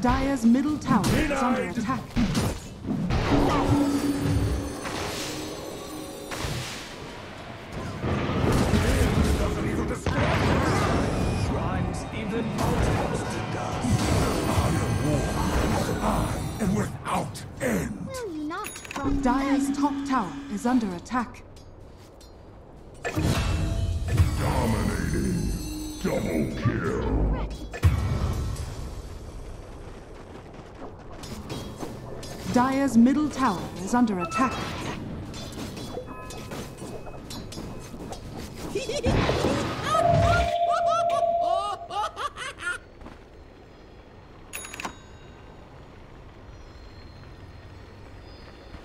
Dire's middle tower is under attack. Rhymes even outpost to dust. and without end. Will you Dire's top tower is under attack. Double kill. Dire's middle tower is under attack.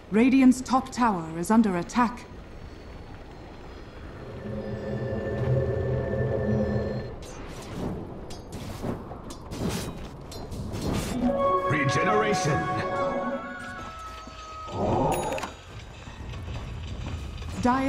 Radiant's top tower is under attack.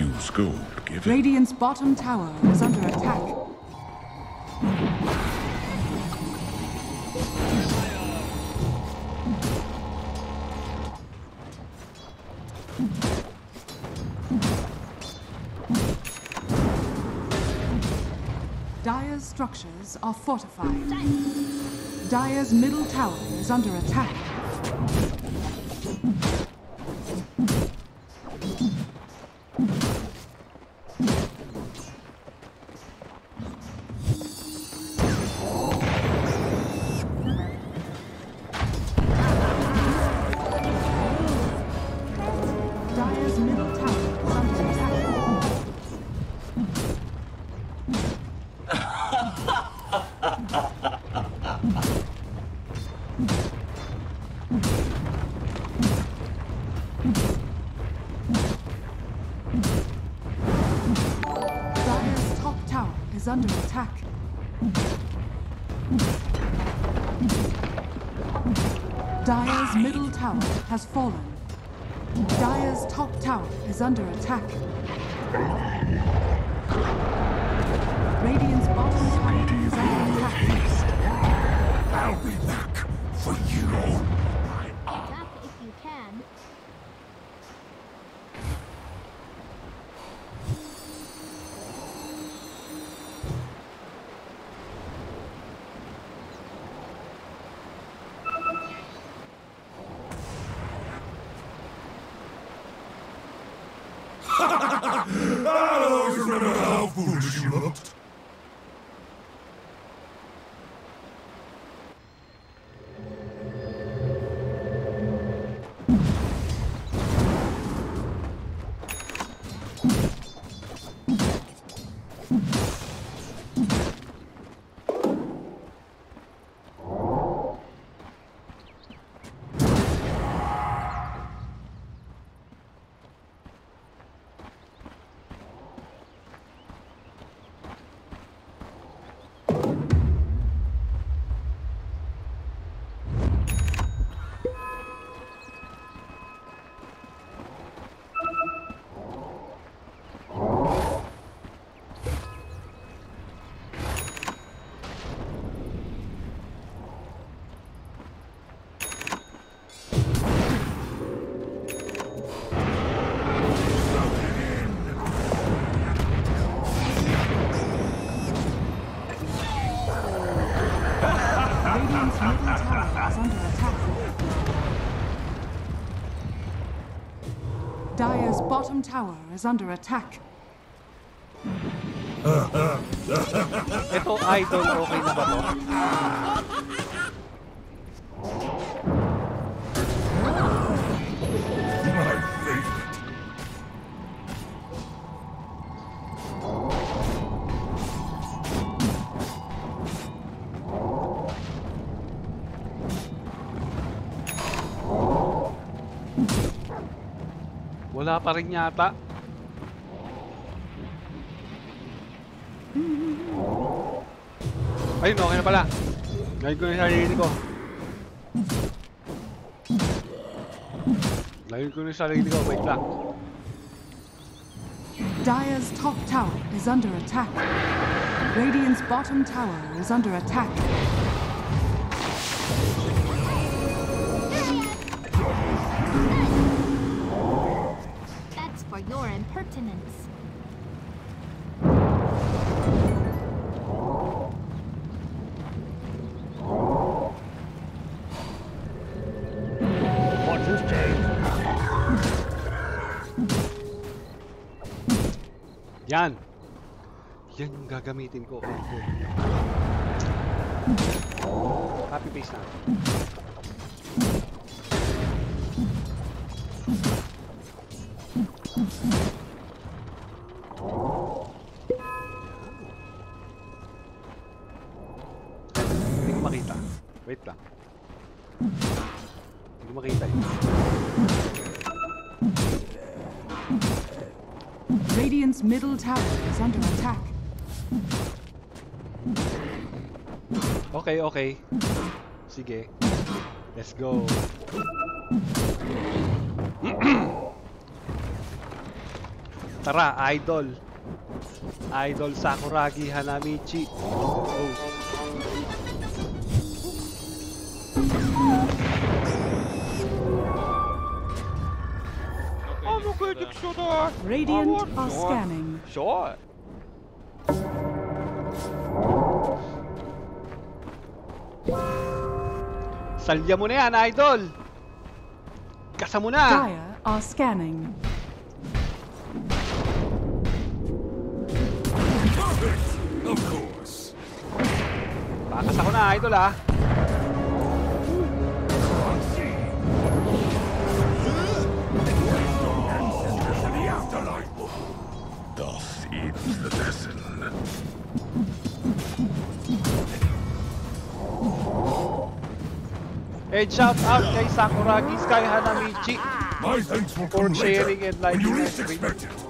Refuse gold. Radiant's bottom tower is under attack. Dire's structures are fortified. Dire's middle tower is under attack. Has fallen. Dire's top tower is under attack. Tower is under attack. Ito, okay na ba to? Wala pa rin yata. Ayun, okay na pala. Ngayon ko na yung sarili ko. Ngayon ko na yung sarili ko. Wait lang. Dire's top tower is under attack. Radiant's bottom tower is under attack. Impertinence. Yan. Yan yung gagamitin ko. Okay. Copy paste na. Middle tower is under attack. Okay, okay. Sige. Let's go. Tara, idol. Idol Sakuragi Hanamichi. Oh. Radiant are scanning. Sure. Salya mo na yan, idol! Kasa mo na! Dire are scanning. Perfect! Of course. Pakas ako na, idol ah! And shout out kay Sakuragi Sky Hanamichi for sharing and liking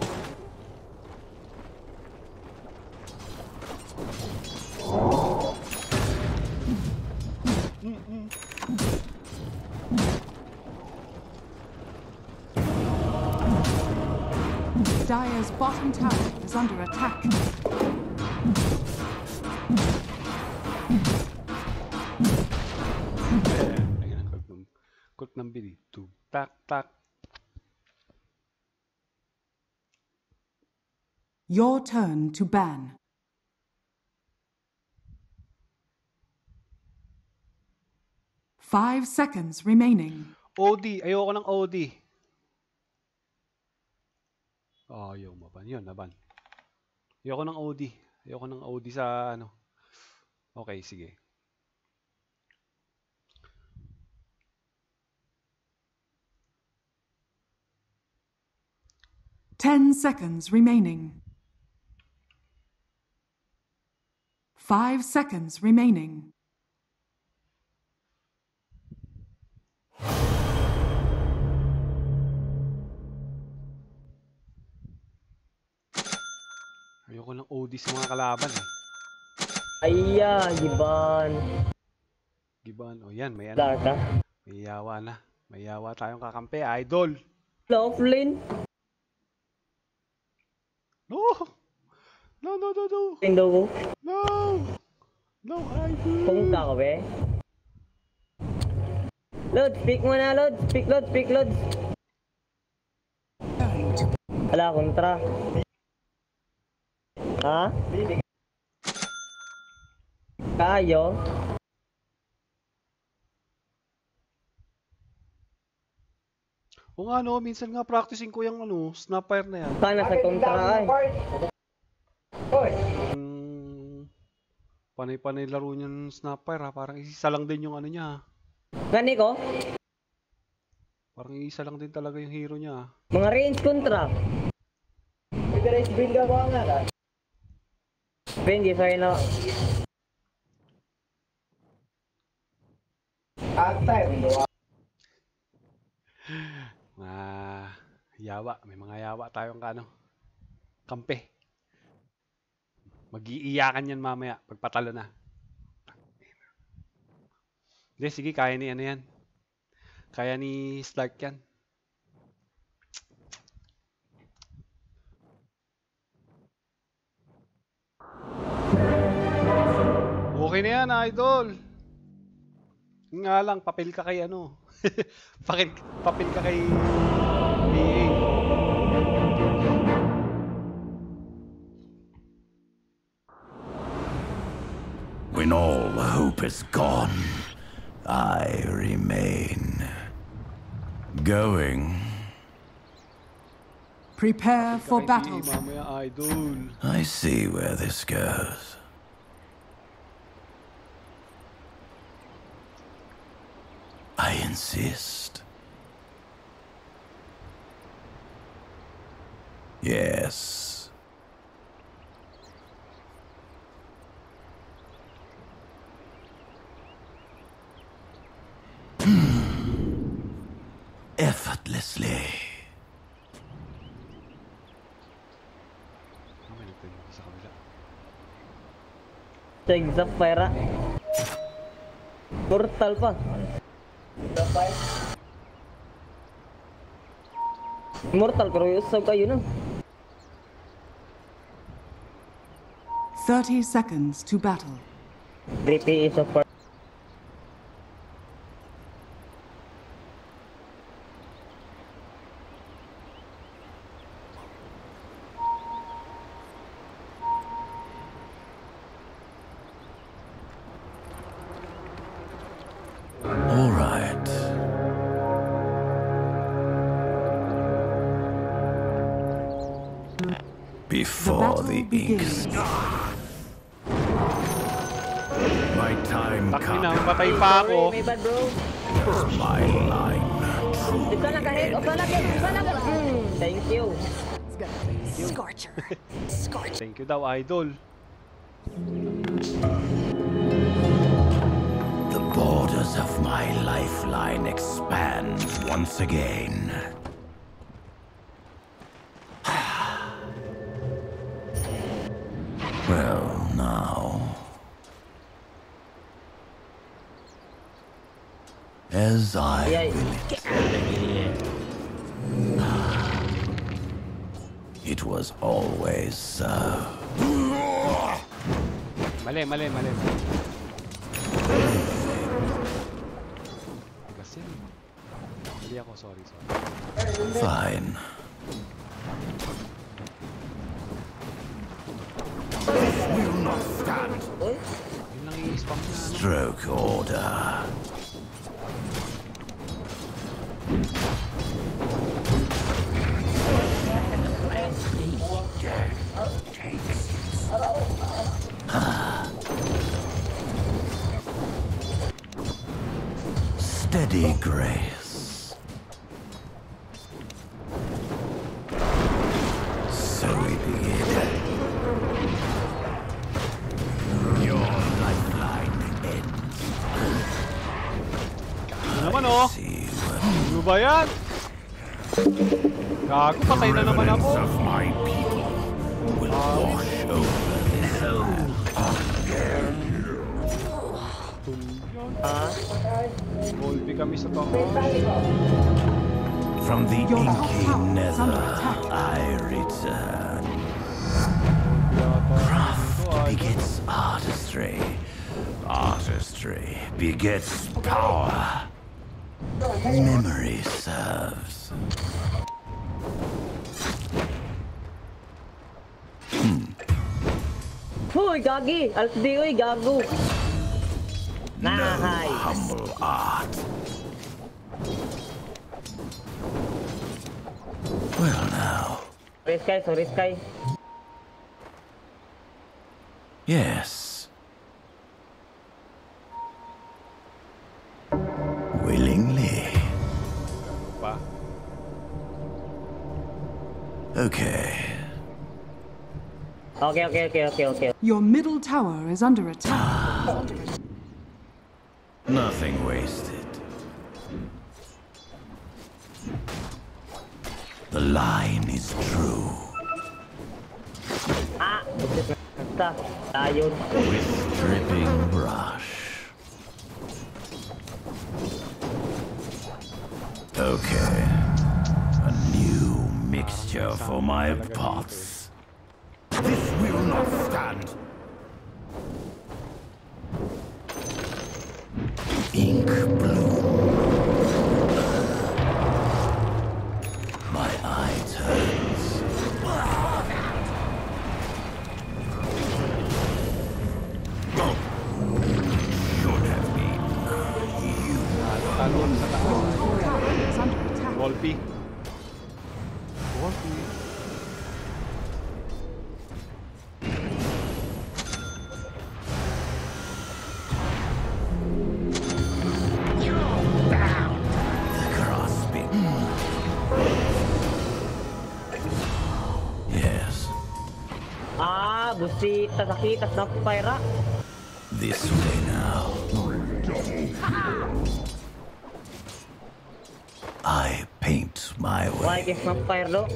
Your turn to ban. Five seconds remaining. OD. Ayoko ng OD. Oh, ayaw mo ba? Yun, naban. Ayoko ng OD. Ayoko ng OD sa ano. Okay, sige. Ten seconds remaining. Five seconds remaining. Ayoko ng OD sa mga kalaban eh. Ayya, Giban. Giban. O yan, may ano. Darka. May yawa na. May yawa tayong kakampi. Idol. Laughlin. No! No, no, no, no! Tingdo ko. No! No, idol! Kung ka ka, be. Lod, speak mo na, Lod. Speak, Lod. Speak, Lod. Wala, kontra. Ha? Kayo? O nga no, minsan nga practicing ko yung ano, snapfire na yan. Ka nasa kontra ay. Mm, panay-panay laro niyan Snapfire ha. Parang isa lang din yung ano niya. ha. Gani ko? Parang isa lang din talaga yung hero niya. ha. Mga range kontra. Ben, di sa na. Mga yawa. May mga yawa tayong kano. Kampe. Mag-iiyakan yan mamaya pag patalo na. Hindi, sige, kaya ni ano yan. Kaya ni Stark yan. Okay na yan, idol. Nga lang, papel ka kay ano. papel, papel ka kay When all hope is gone, I remain. Going. Prepare for battle. PA mamaya, idol. I see where this goes. I insist. Yes. Check Zapfira. Portal pa. Mortal pero usab kayo no. 30 seconds to battle. 3 so far. May bad bro. My line. Isa na kahit, o sana kahit, isa na kahit. Mm, thank you. Thank you daw, idol. The borders of my lifeline expand once again. well, now. As I Ay, ay. It was always uh, so. Mali ako, sorry, sorry. Fine. Will not stand. Yun lang i-spam na, ano. Stroke order. Gago, patay na naman ako. of my people will wash over this earth. Volpi kami sa taas. From the inky nether. I return. Craft begets artistry. Artistry begets power. Gagi! Alt D, uy, gago! No Nice! humble art. Well now, Sorry, Sky, sorry, Sky. Yes. Okay, okay, okay, okay, okay. Your middle tower is under attack. Nothing wasted. The line is true. Ah, busit na. Basta. With dripping brush. Okay. A new mixture for my pots. Busita sakitas na paira. this way now. I paint my Why way. kiss na pair lo?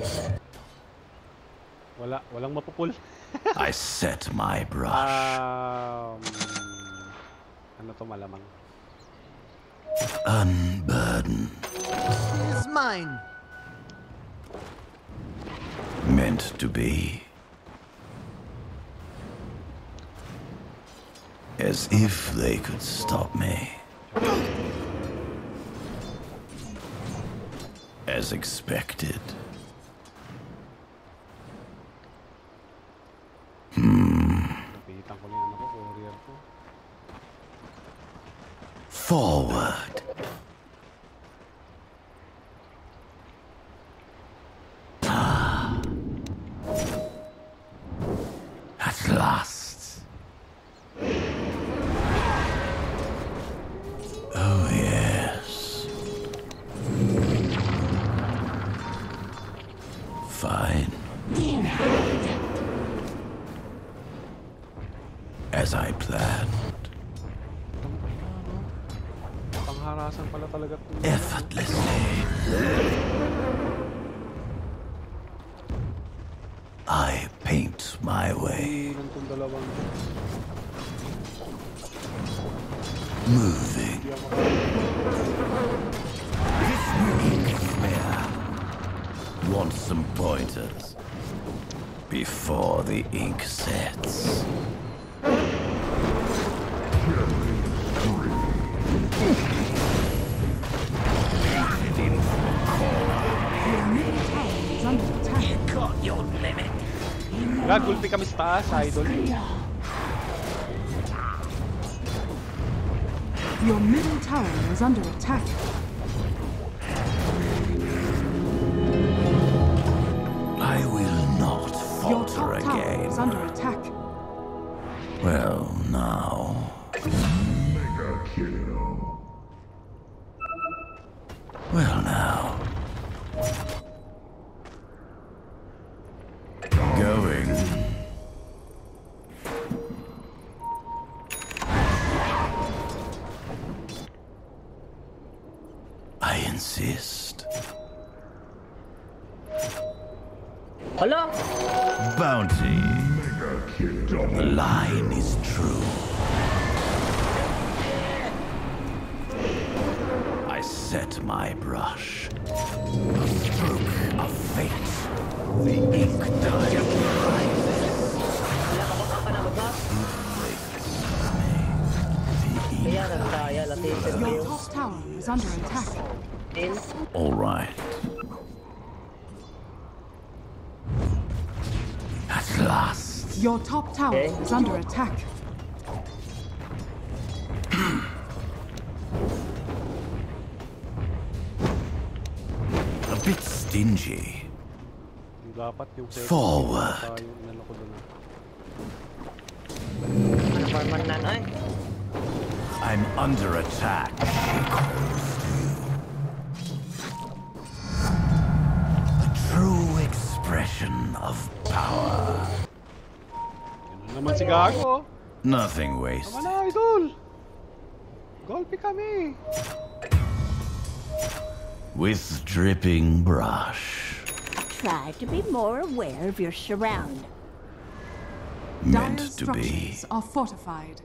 Wala. Walang mapupul. I set my brush. Um, ano to malamang? Unburden. is mine. Meant to be. As if they could stop me. As expected. Ko. Forward. Gag, gulpi kami sa taas, idol. Your middle tower is under attack. My brush. A stroke of fate. The ink latin Your top tower is under attack. All right. At last. Your top tower is under attack. No eh. I'm under attack. A true expression of power. Nothing idol. Golpe kami. With dripping brush. Try to be more aware of your surround. Meant Dire's to be. structures are fortified.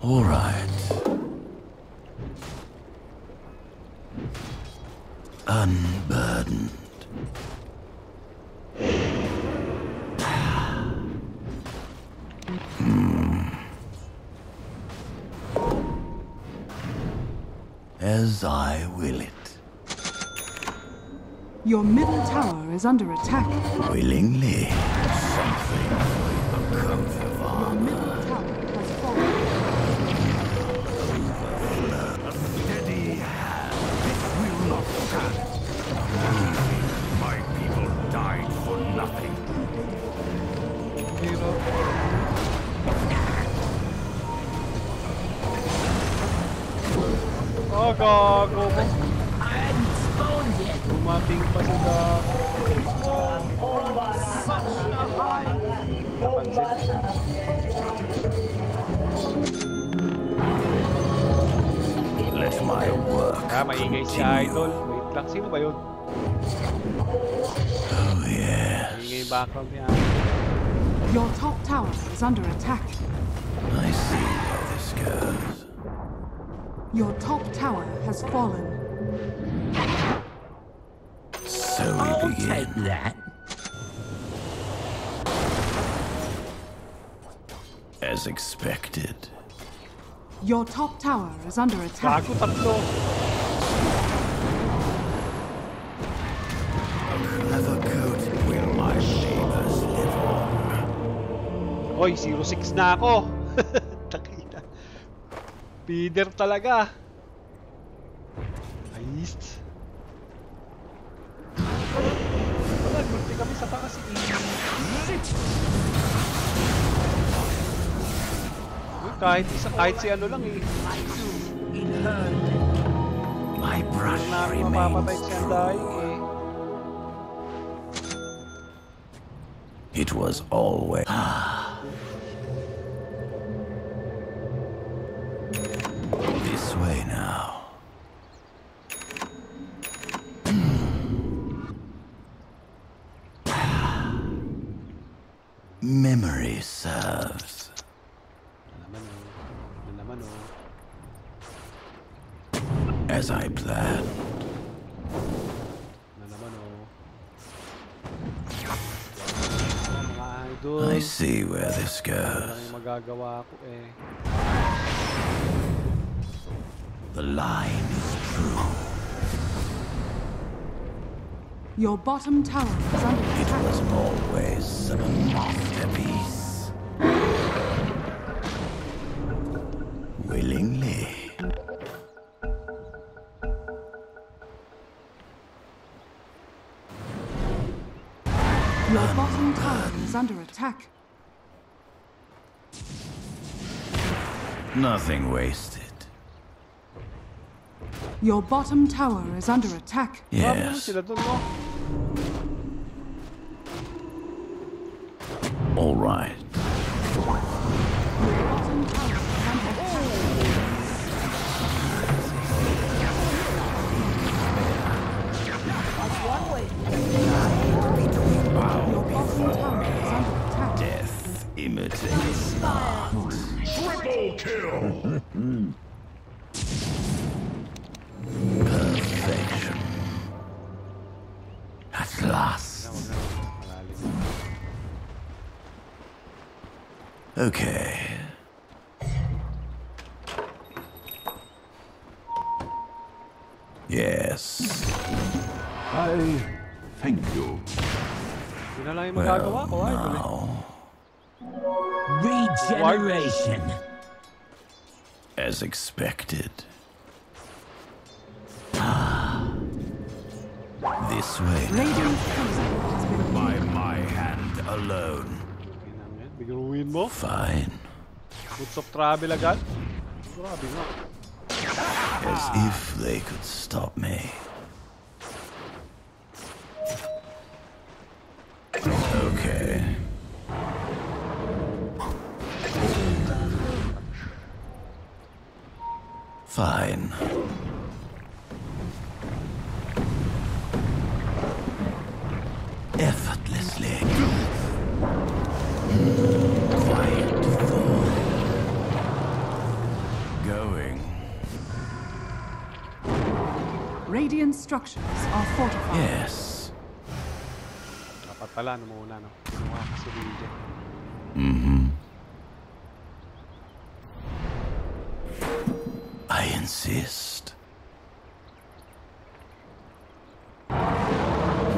All right. Unburdened. As I will it. Your middle tower is under attack. Willingly. Something the comfort Oh, gago mo. Dumating pa Gago. Let my work Ah, maingay si. Idol. Wait lang, sino ba yun? Oh, yes. Maingay yung background niya. Your top tower is under attack. I see where this goes. Your top tower has fallen. So we will begin. that. As expected. Your top tower is under attack. Gago, tatlo. A clever coat Feeder talaga. Ayos. Wala, gulpi kami sa takas. Uy, kahit isa, kahit si ano lang eh. My brush remains true. Eh. It was always. This now. Hmm. Memory serves. As I planned. I see where this goes. The line is true. Your bottom tower is under attack. It was always a masterpiece. Willingly. Your bottom tower is under attack. Nothing wasted. Your bottom tower is under attack. Yes. sila dun no. All right. Your bottom tower is under attack. Your bottom tower is under attack. Death imitates smart. Triple kill! Okay. Yes. I thank you. Yun na lang yung magagawa ko Well, now, Regeneration. as expected. Ah. This way. Radiant's coast has been By my hand alone. Tingnan mo yan. Biguruin mo. Fine. Boots of travel agad. Grabe nga. As if they could stop me. Okay. Fine. Radiant structures are fortified. Yes. Dapat pala, ano muna, no? Kinuha ka si Lydia. I insist.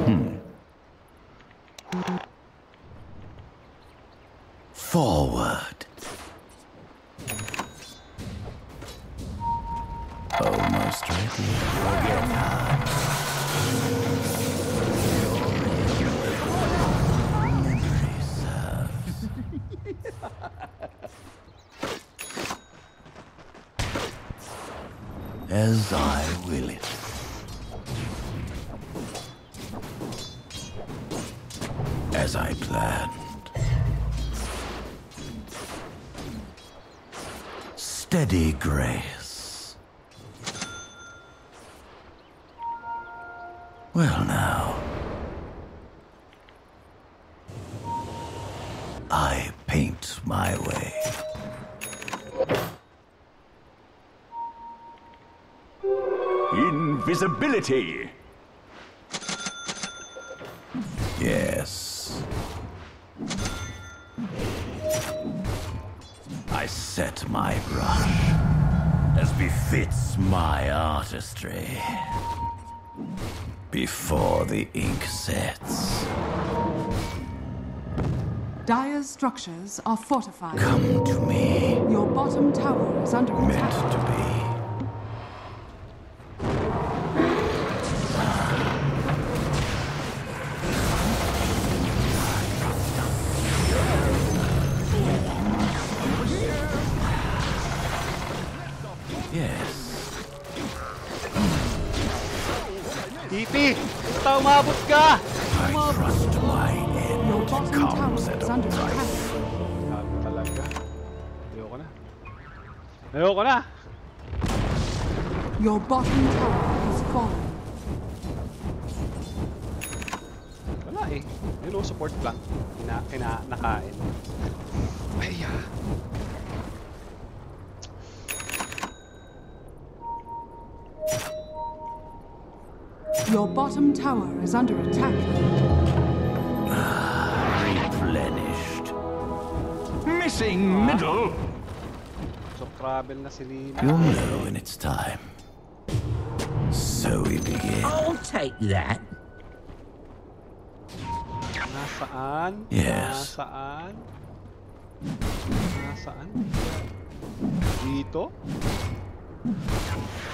Hmm. Forward. As I will it. As I planned. Steady grace. Invisibility. Yes. I set my brush as befits my artistry before the ink sets. Dire's structures are fortified. Come to me, Your bottom tower is under meant attack. to be. Ayoko na! Your bottom tower is fallen. Wala eh. Yun o, support lang. Kina, kina, nakain. Ay, ah. Your bottom tower is under attack. Replenished. Missing middle. So, travel na si Lina. You'll know when it's time. So we begin. I'll take that. Nasaan? Yes. Nasaan? Nasaan? Dito?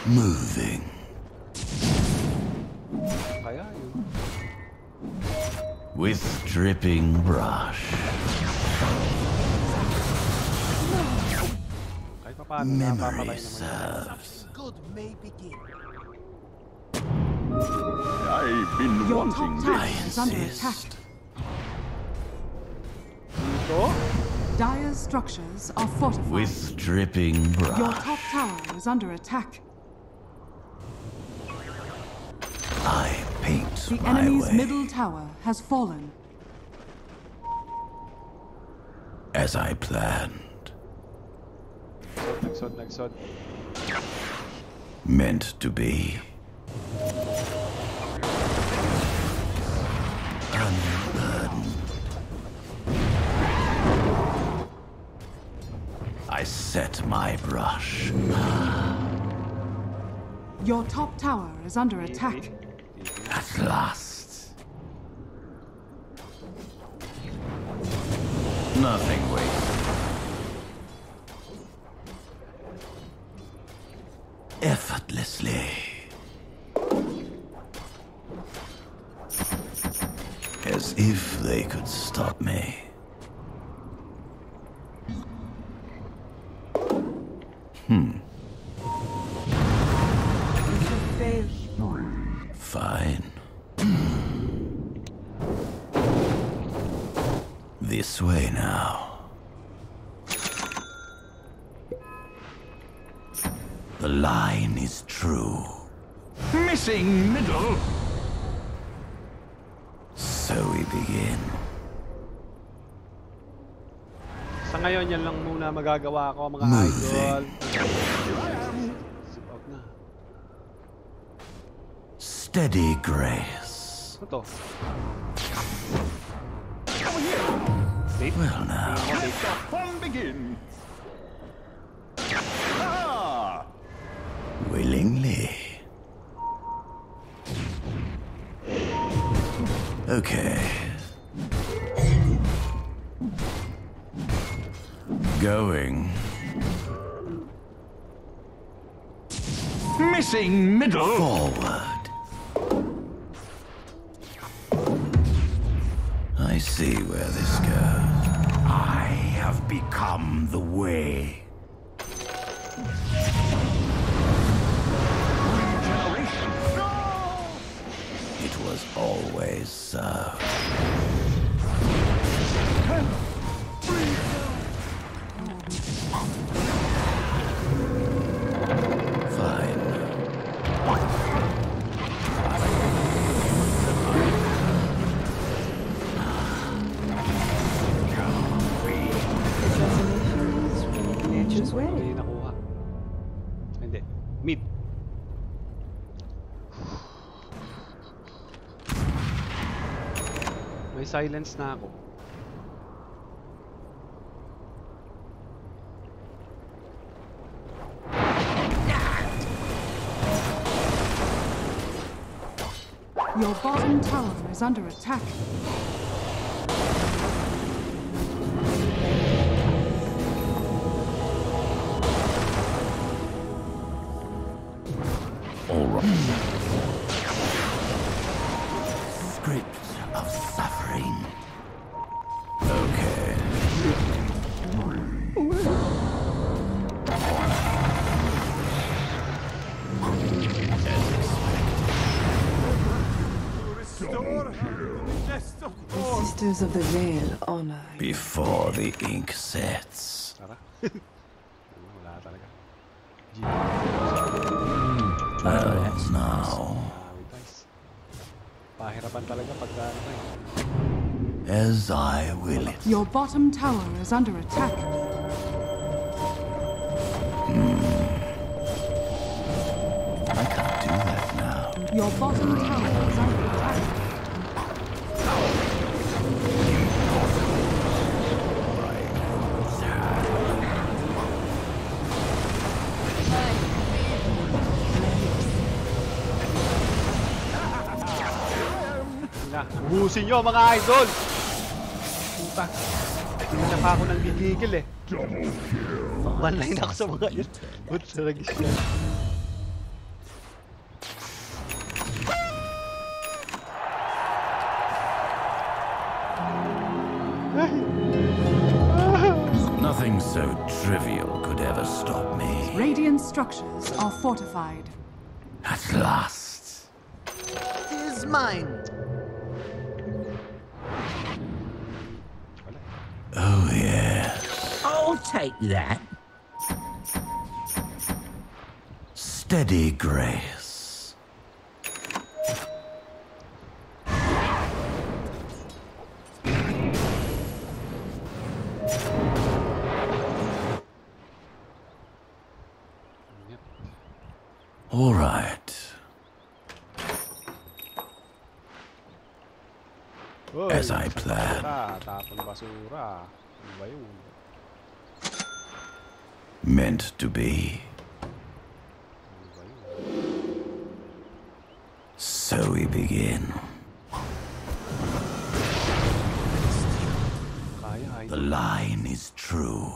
Moving. Kaya yun. With dripping brush. Memory serves. Good may begin. I've been Your wanting top tower this. is under attack. Insist. Dito? Dire's structures are fortified. With dripping Your top tower is under attack. I paint The my enemy's way middle tower has fallen. as I planned. Nagsod, nagsod. Meant to be. Unburdened. I set my brush. Your top tower is under attack. At last. Nothing Effortlessly. As if they could stop me. Hmm. Fine. This way now. The line is true. Missing middle. So we begin. Sa ngayon, yan lang muna magagawa ko mga Moving. idol. Zip out na. Steady grace. Ano to? Well now, Let the fun begin. Ah! Willingly. Okay. Going. Missing middle. Forward. I see where this goes. I have become the way. Always so. Silence na ako. Your bottom tower is under attack. Sisters of the Veil honor. Before the ink sets. Tara. Wala talaga. Well, now. Grabe guys. Pahirapan talaga pagka ano. As I will it. Your bottom tower is under attack. Hmm. I can't do that now. Your bottom tower is under attack. Ubusin nyo mga idol! Puta. Hindi pa ako nang gigigil eh. One ako sa mga yun. Ba't sa ragis yan? Nothing so trivial could ever stop me. Radiant structures are fortified. At last. Is mine. Oh, yes. I'll take that. Steady grace. All right. Uy, As I isang planned. Ah, Tapon basura. Ah, ano ba yun? Um. Meant to be. Ano ba yun? Um. So we begin. The line is true.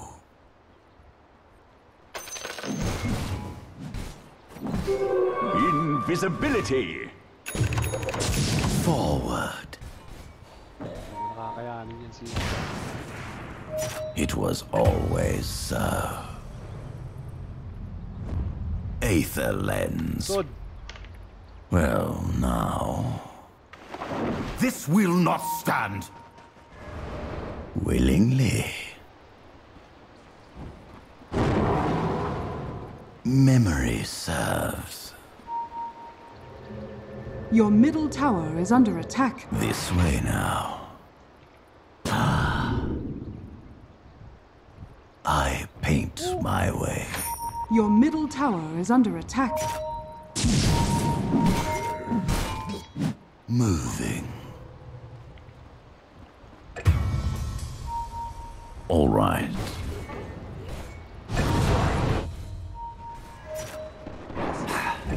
Invisibility. Forward. It was always so. Aether lens. Sod! Well, now. This will not stand. Willingly. Memory serves. Your middle tower is under attack. This way now. Ah. I paint my way. Your middle tower is under attack. Moving. All right.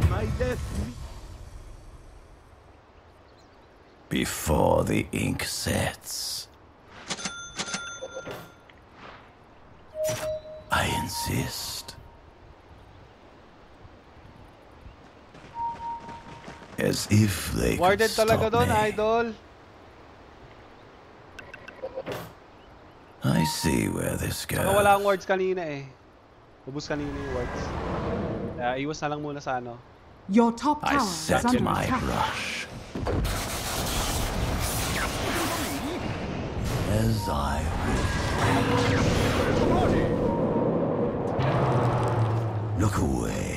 My death. Before the ink sets. I insist. As if they could talaga stop doon, me. idol! I see where this goes. Saka wala akong wards kanina eh. Ubus kanina yung wards. Kaya iwas na lang muna sa ano. Your top I tower is set under my attack. brush. As I will. Look away.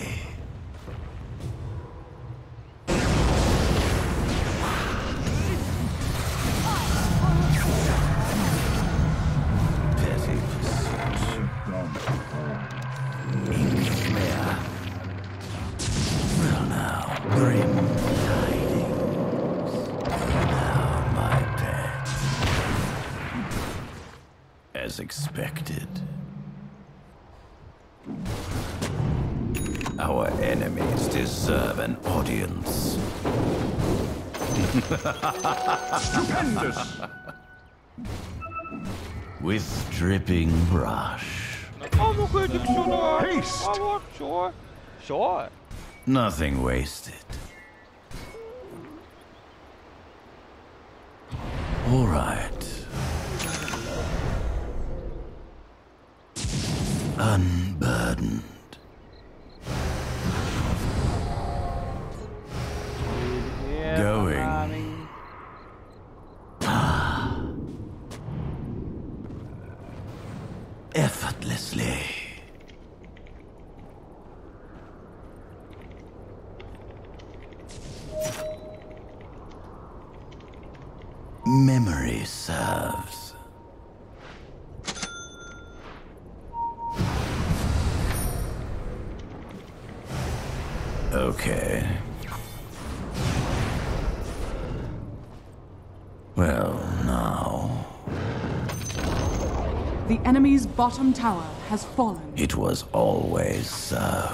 With dripping brush. Haste! Sure. Sure. Nothing wasted. All right. Unburdened. Bottom tower has fallen. It was always so.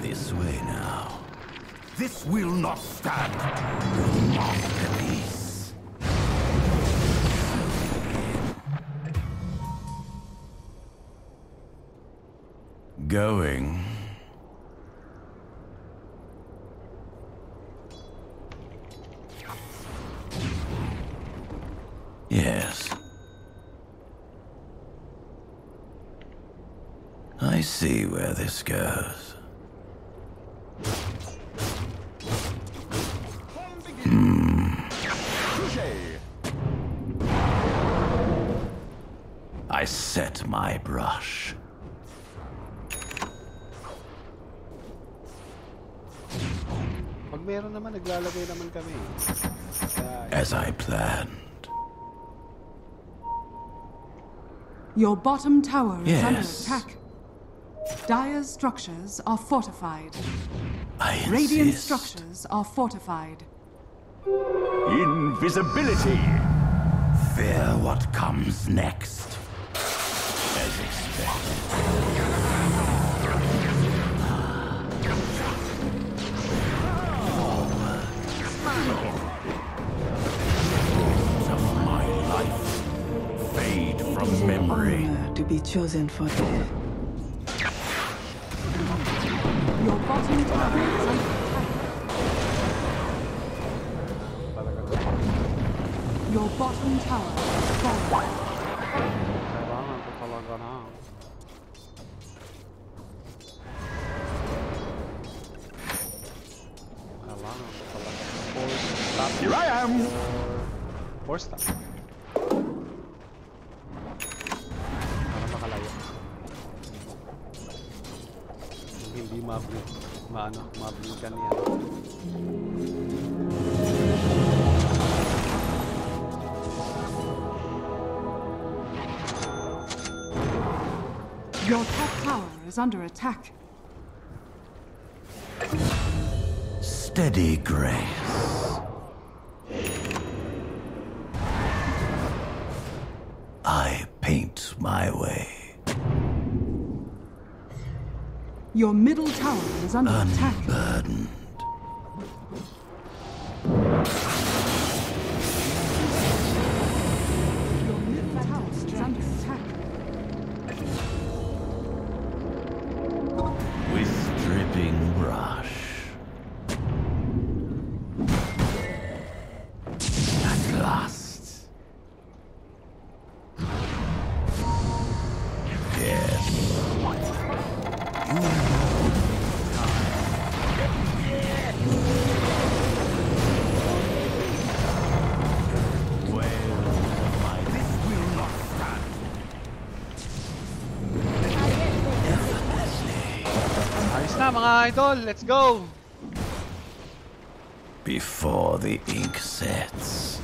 This way now. This will not stand. Going. Yes. I see where this goes. Hmm. I set my brush. Pag meron naman, naglalagay naman kami. As I planned. Your bottom tower is under attack. Dire's structures are fortified. I Radiant insist. structures are fortified. Invisibility! Fear what comes next. As expected. Forms of my life fade from memory. Honor to be chosen for death. 大声唱了放了。Is under attack. Steady grace. I paint my way. Your middle tower is under attack. Unburdened. Na mga idol, let's go! Before the ink sets.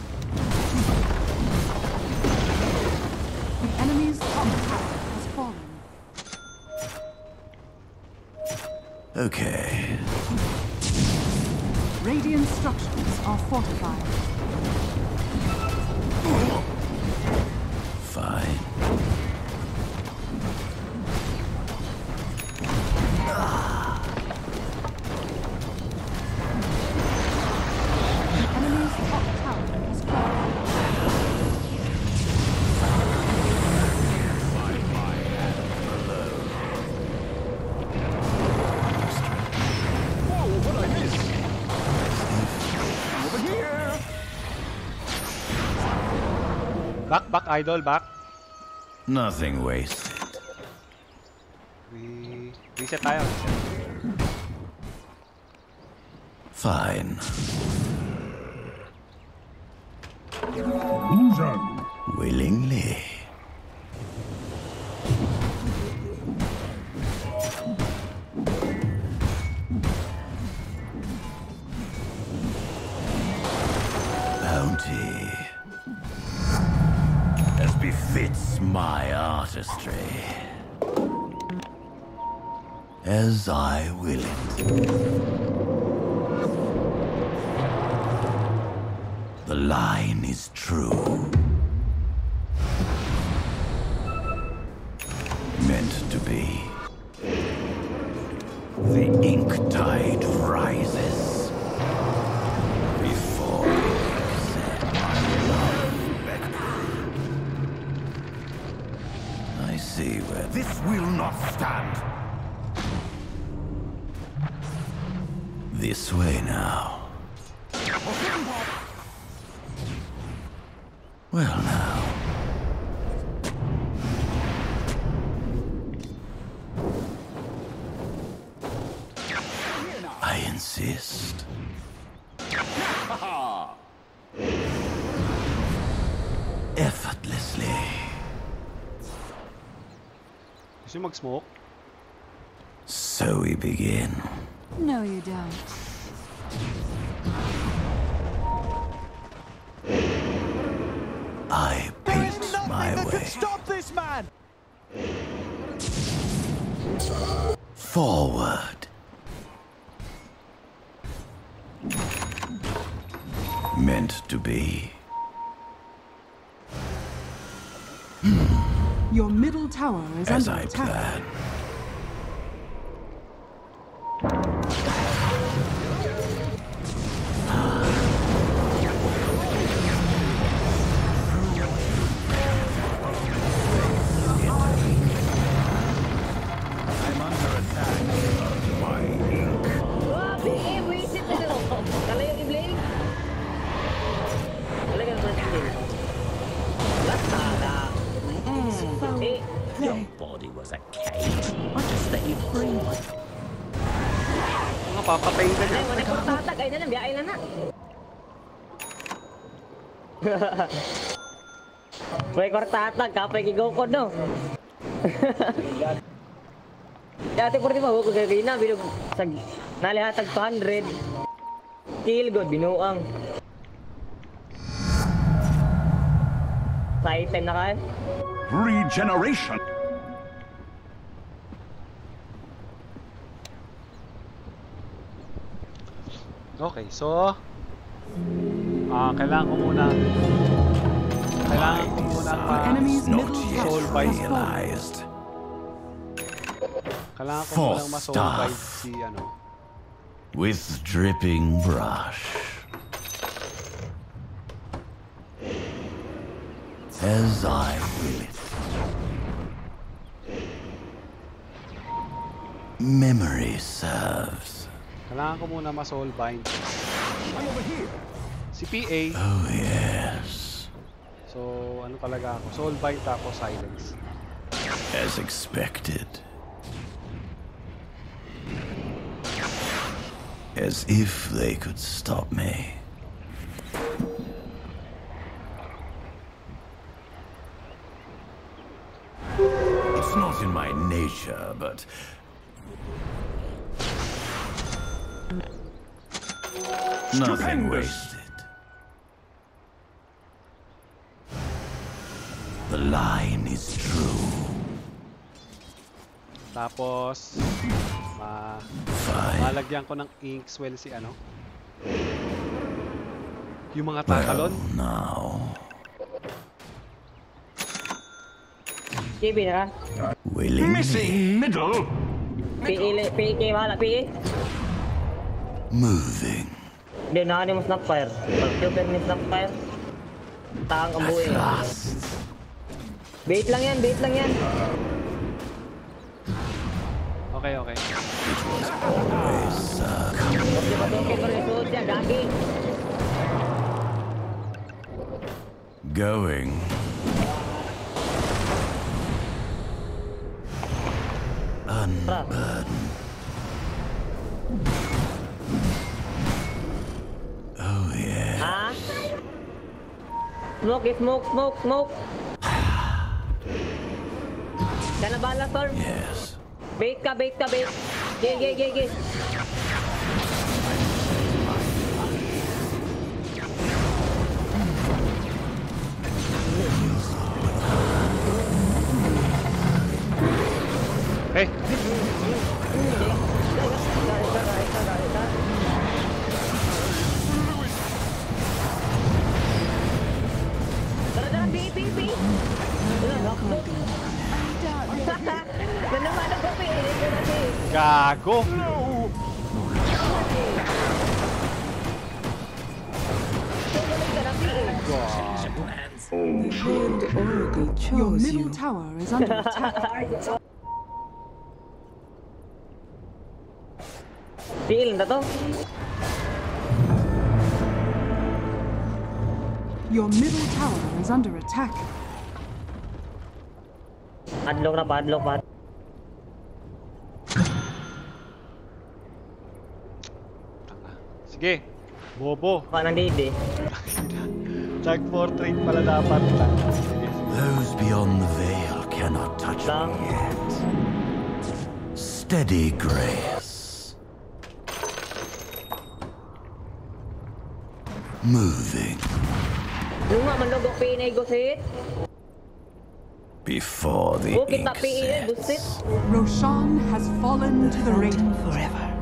The enemy's top tower has fallen. Okay. Radiant structures are fortified. Idol, back. Nothing wasted. Re reset tayo. Fine. Gusto nyo mag-smoke? So we begin. No, you don't. Is As under I attack. planned. May kortatag, kapay kigaw ko no. Dati po rin mo, huwag ko gagawin na, bilog sa nalihatag 200. Kill god, binuang. Sa item na kayo? Regeneration. Okay, so... Ah, muna... Kailangan ko muna The ma... enemy's Not middle yet tower has realized. Kailangan ko Force staff. With dripping brush. As I will it. Memory serves. Kailangan ko muna ma-soul bind. Si PA. Oh, yes. So, ano talaga ako? Soul bind tapos silence. As expected. As if they could stop me. It's not in my nature, but. Nothing wasted. The line is true. Tapos, ma malagyan ko ng ink swell si ano. Yung mga Well, tatalon. now. KB na ka? Willingly Middle. PE, PE, wala, PE. moving. Hindi, nakani mo snapfire. Pag super ni snapfire, taang ang At buhay. last. Bait lang yan, bait lang yan. Okay, okay. Huwag niyo patukin gagi. going. Unburden. Oh, yeah. Ha? Smoke, eh, smoke, smoke, smoke. Kana bala, Storm. Yes. Bait ka, bait ka, bait. Gay, gay, gay, gay. Gago! Tumuloy ka na, pi. The Veiled Oracle Your middle you. tower is under attack. Pi, ilan na to? Your middle tower is under attack. Padlock na, padlock, padlock. Sige! Bobo! Pa ng didi. Tag eh. portrait pala dapat. Sige. Those beyond the veil cannot touch Down. me yet. Steady grace. Moving Lunga, manlog ang pi na before the ink pi na igusit. sets. Roshan has fallen to the Phantom forever.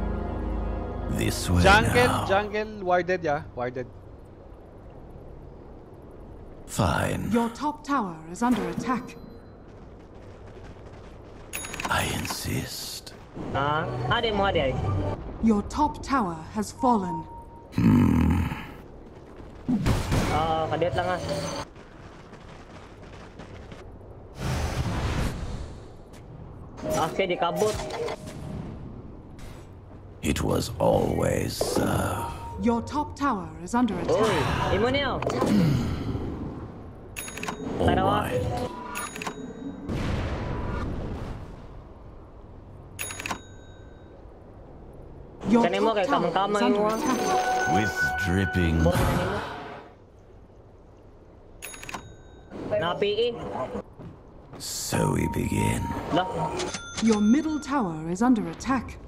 This way Jungle! now. Jungle! Warded ya. Warded. Fine. Your top tower is under attack. I insist. Ah, ade mo, ade. Your top tower has fallen. Ah, kadet lang ah. Aske di kabut. It was always so. Your top tower is under attack. imo niyo. All Tarawa. right. Your Kanay mo, top tower is under attack. With dripping Boss na So we begin. Your middle tower is under attack.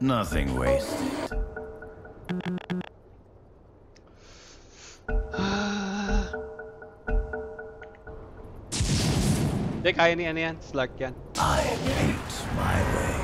Nothing wasted. Hindi, kaya ni ano yan. Slug yan. I paint my way.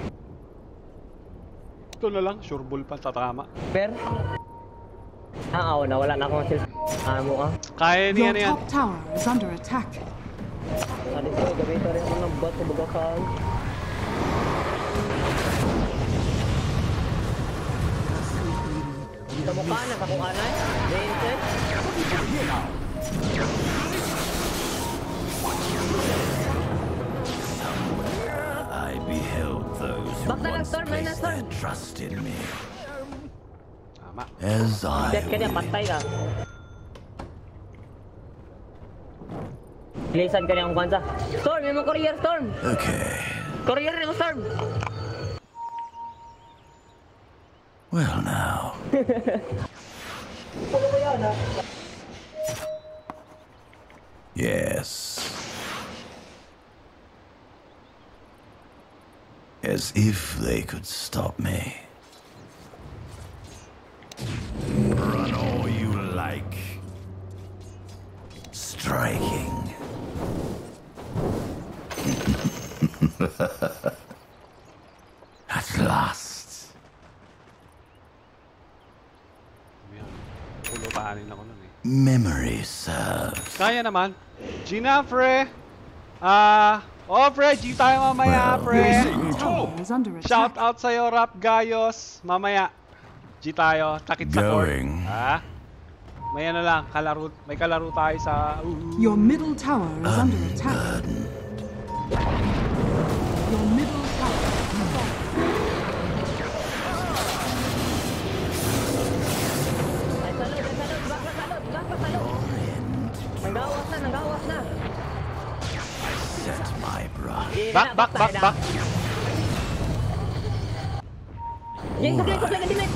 sakto na lang, sureball pa sa tama. Per? Ah, oh, nawala na akong. Amo ah. Kaya niya niya. top tower is under attack. Ah, ano? Gamit rin ng bot sa I beheld who Back na lang, once Storm, ayun na, placed their trust in me. Um, As I Death ka niya, will. Bilisan ka niya kwanza. Storm, yung mga courier, Storm! Okay. Courier Storm! Well now. As if they could stop me. Run all you like. Striking. At last. Ayan. Pulo paanin ako nun. Memory serves. Kaya naman. Gina, pre. Ah, oh, pre. G tayo mamaya, Well, pre. is under attack. Shout out sa'yo, Rap Gayos. Mamaya, G tayo. Takit sa Going. court. Ha? May ano lang, kalaro, may kalaro tayo sa... Ooh. Your middle tower is under attack. Your middle tower Nagawas na, nagawas na. I set. Back, back, back, back. Yang kopling, kopling, ultimate!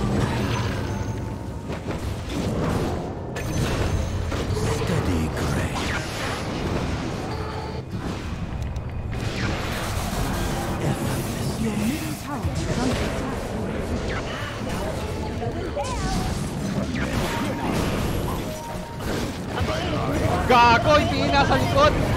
Steady, Gray. Effortless. Your middle tower is under attack. Gago, hindi na!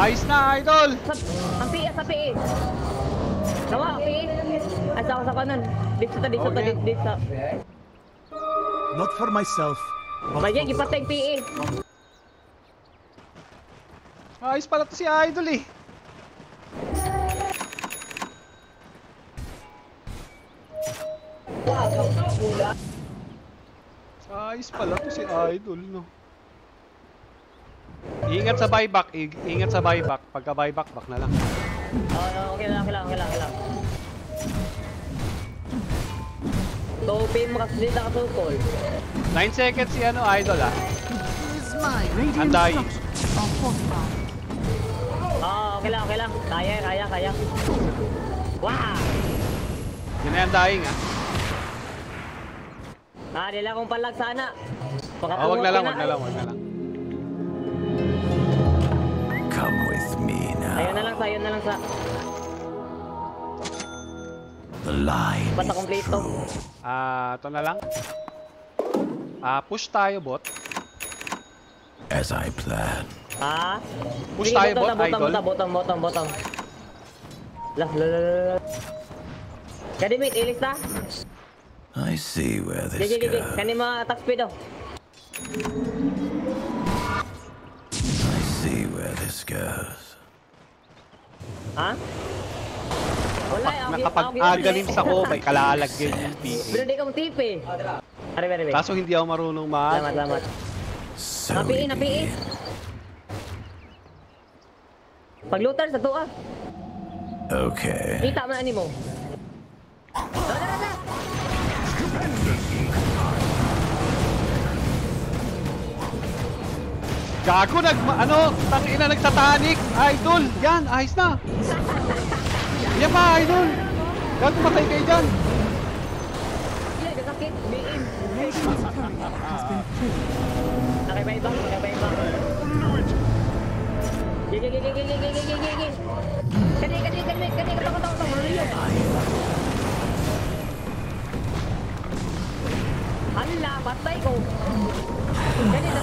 Ayos na, idol. Sa, ang PE, sa PE. Nawa, PE. Ay, sa sa kanan. Dito sa, dito Okay. dito dito. Not for myself. Magiging ipatay PE. Ayos pala to si idol eh. Ayos pala to si idol, no. Ingat sa buyback, ingat sa buyback. Pagka buyback, back na lang. Oh, no, okay lang, okay lang, okay lang, okay lang. Tupin mo kasi dito kasukol. 9 seconds si ano, idol ah. Structures are fortified. Oo, okay lang, okay lang. Kaya, kaya, kaya. Wow! Yun na yung dying ah. Ah, nila kong palag sana. Oh, wag na lang, wag na lang, wag na lang. Ayun na lang sa, ayun na lang sa. The line Basta is kompleto. true. Ah, ito na lang. Ah, push tayo bot. As I planned. Ha? Push Sige, tayo, bot, bottom, idol. bottom, bottom, bottom, bottom. Lah, lah, lah, lah, lah. Kadimit, ilis na. I see where this Gigi, gigi. goes. Kani mga attack speed oh. I see where this goes. Ha? Wala, Kapag nakapag-agalim sa ko, may kalalag yun yung PA. Pero di kong tip eh. Ari, ari, ari. Kaso hindi ako marunong maas. Salamat, salamat. Napiin, napiin. Paglutar sa tuwa. Ah. Okay. Kita man ani mo. Tara, tara, tara. Gago, nag... Ano? Tangina, nagtatanik. Idol! Yan, ayos na. Yan pa, idol. Gago, matay kayo dyan. Been killed. Nakibay-ibang, nakibay-ibang. Gigi, gigi, gigi, gigi, gigi, gigi. Kani, kani, kani, kani, katawa, katawa, katawa. Hala, patay ko. Kani na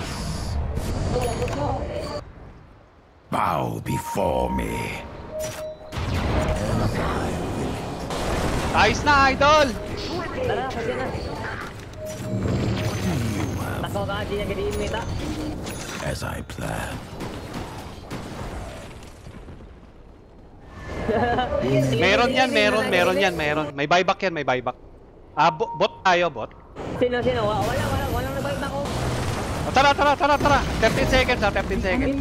Bow before me. Ayos na, idol. Tara, pasya na. Tako ka, di na gadi imita. As I planned. Meron yan, meron, meron yan, meron. May buyback yan, may buyback. Ah, bo- bot tayo, bot. Sino, sino? Wa- Wala, wala, tara, tara, tara, tara. 13 seconds, ah, 13 seconds.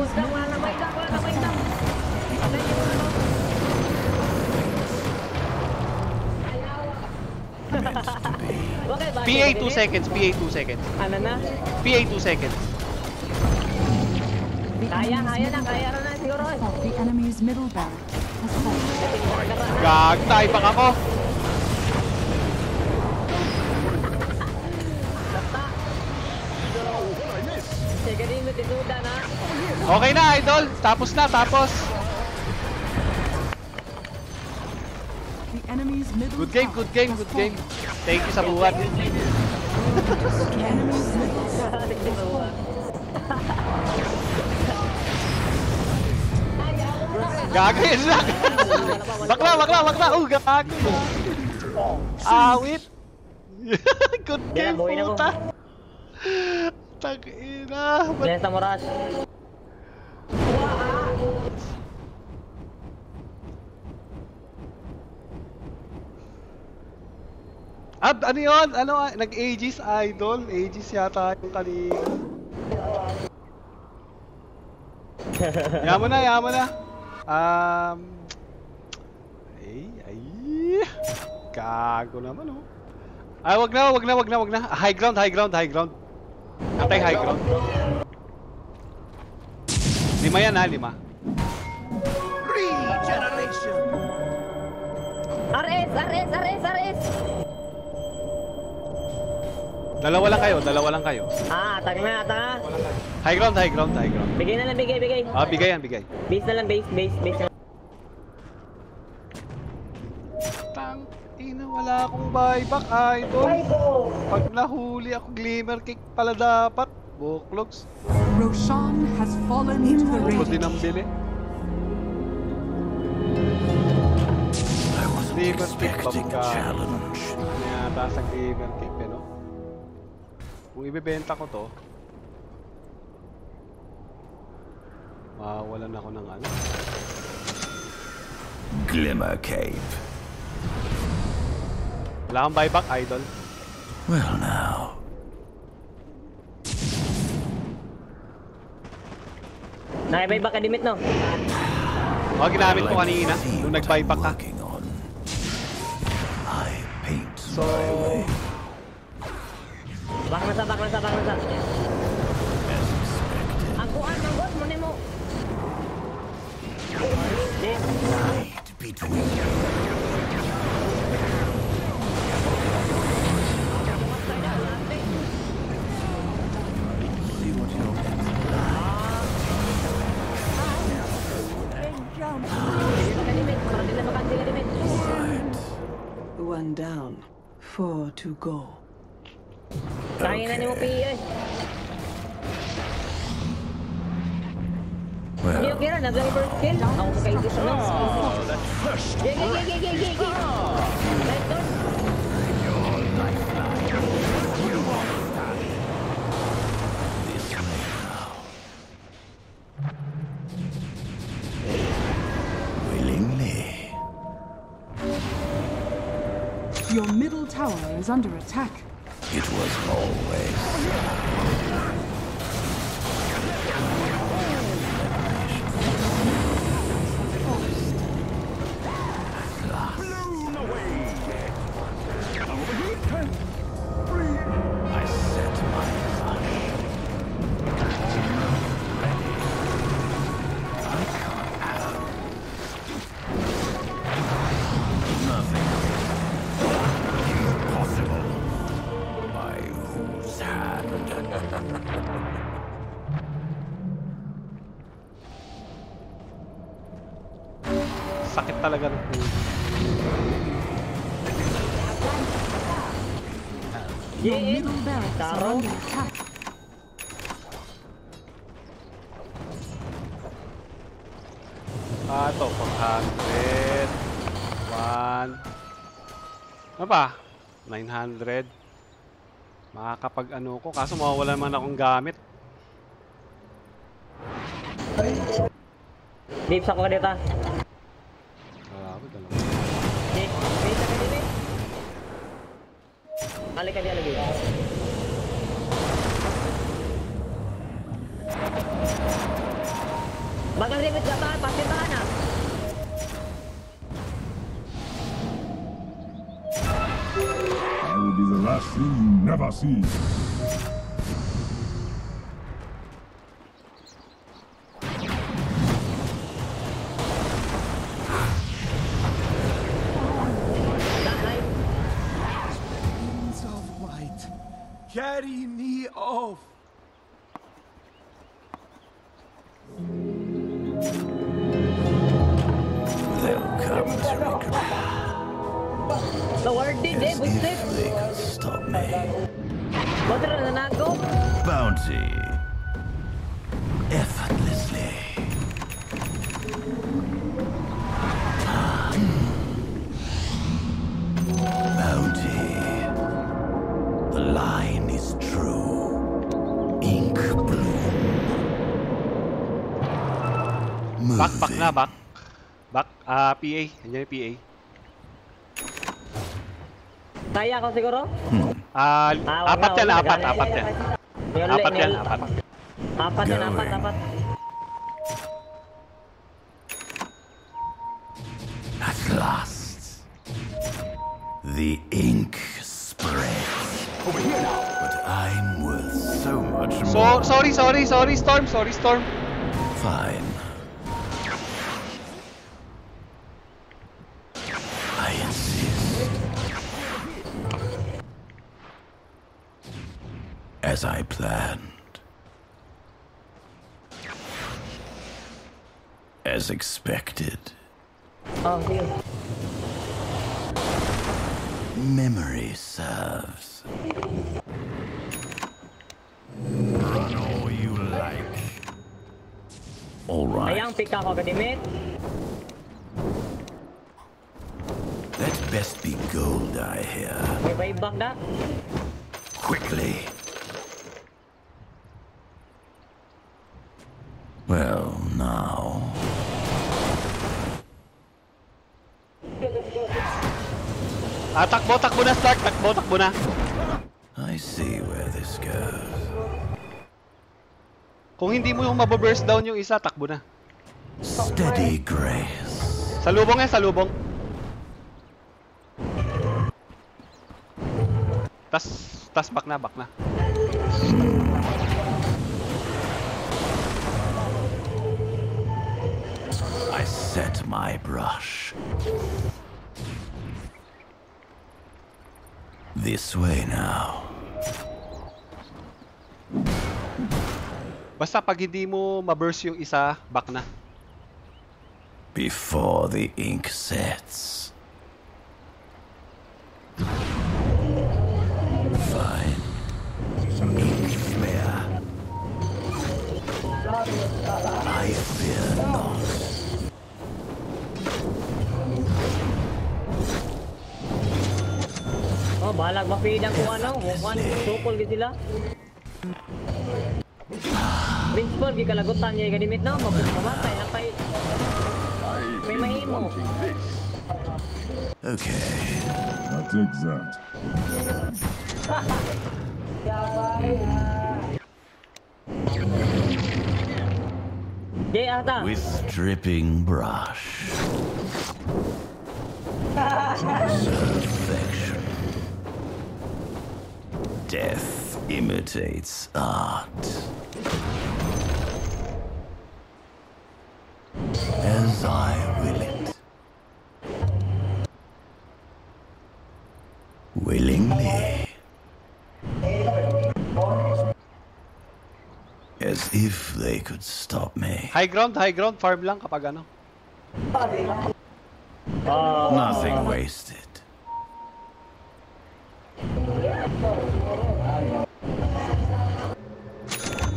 PA 2 seconds, PA 2 seconds. Ano na? PA 2 seconds. Kaya, kaya na, kaya na na siguro. the enemy's middle barrack has fallen. Gag, ako. Tisuda na. Okay na, idol. Tapos na, tapos. Good game, good game, good game. Thank you sa buwan. Gago yun lang. bakla, bakla, bakla. Oh, gago. Awit. good game, puta. Tag-ina. Ba't Bless na moras. Ah, ano yun? Ano, ah, nag-Aegis idol? Aegis yata yung kanina. yaman na, yaman na. Um... Ay, ay. Gago naman, oh. Ay, wag na, wag na, wag na, wag na. High ground, high ground, high ground. Antay high ground. Lima yan, ha, lima. RS, RS, RS, RS! Dalawa lang kayo, dalawa lang kayo. Ah, atag na, atag na. High ground, high ground, high ground. Bigay na lang, bigay, bigay. Ah, bigay yan, bigay. Base na lang, base, base, base na lang. Tang ina, wala akong buyback, idol. Pag nahuli ako, glimmer kick pala dapat. Buklogs. Roshan has fallen to the Buklo din radiant. ang bili. Wasn't Glimmer kick, expecting a babka. challenge. Yan. yata sa gamer cape eh, no? Kung ibebenta ko to, mawawalan ako ng ano. Glimmer Cave. Wala kang buyback, idol. Well, now. Nakibuyback ka, Dimit, no? Oo, oh, ginamit ko kanina. Nung nagbuyback ka. So... Back na sa, back na sa, back na sa. Ang kuhan, ang god, muna mo. Need between you. One down, four to go. Kaya na nimo PE. Hindi Well, okay ra, nablang first kill. Ako sa kayo sa mas. Gig, gig, gig, gig, gig, gig. Right, Lord. Your middle tower is under attack. It was always. Talaga ng puso. Your Yeah. middle barracks are under attack. Ah, ito, 400. 1. Ano pa? 900. Makakapag ano ko, kaso mawawala naman akong gamit. Deep sa ko ka dito. Balikan dia lagi. Bakal ribet gak tahan, pasti tahan I will be the last thing you never see. PA. Nandiyan yung PA. Kaya ko siguro? Ah, Ah, apat yan, apat, apat yan. Apat yan, apat. Apat yan, apat, apat. At last, the ink spreads. But I'm worth so much So, more. sorry, sorry, sorry, Storm, sorry, Storm. Fine. As I planned. As expected. Oh. Memory serves. Run all you like. All right. Ayang pick ako kadimit. Let best be gold, I hear. May buyback na. Quickly. Well, now. Ah, takbo, takbo na, Stark. Takbo, takbo na. I see where this goes. Kung hindi mo yung mababurst down yung isa, takbo na. Steady grace. Salubong yan, salubong. Tas, tas back na, back na. Set my brush. This way now. Basta pag hindi mo maburst yung isa, back na. Before the ink sets. Balag mapidang kung ano. Ano, sukol ka sila. Principal, di kalagutan niya ganimit na. Mamatay na kay... May mahimo. Okay. I take that. Jay, ata. With dripping brush. Perfection. Death imitates art. As I will it. Willingly. As if they could stop me. High ground, high ground, farm lang kapag ano. Nothing wasted.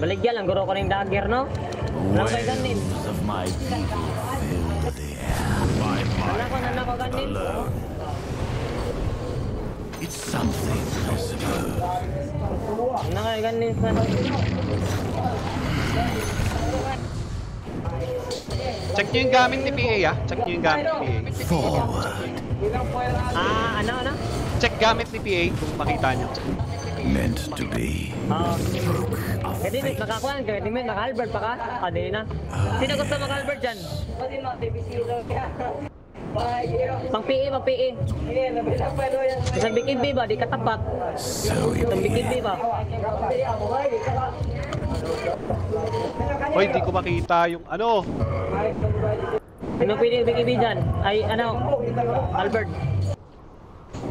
Baligyan lang, guro ko ng dagger, no? Ko yung ganin. Alam ko, alam ko ganin. alone. It's something, I suppose. Ano ka yung ganin sa... Check nyo yung gamit ni PA ah. Check nyo yung gamit ni PA. Forward, Ah, ano, ano? Check gamit ni PA kung makita nyo. Meant to be. Of Kaya Dimit, fate. nakakuha ka. Dimit, naka-Albert pa ka? Ah, di na. Sino gusto maka-Albert dyan? Pang PE, pang PE. Isang BKB ba? Di katapat. So it BKB ba? Hoy, di ko makita yung ano. Sino pwede yung BKB dyan? Ay, ano? Albert.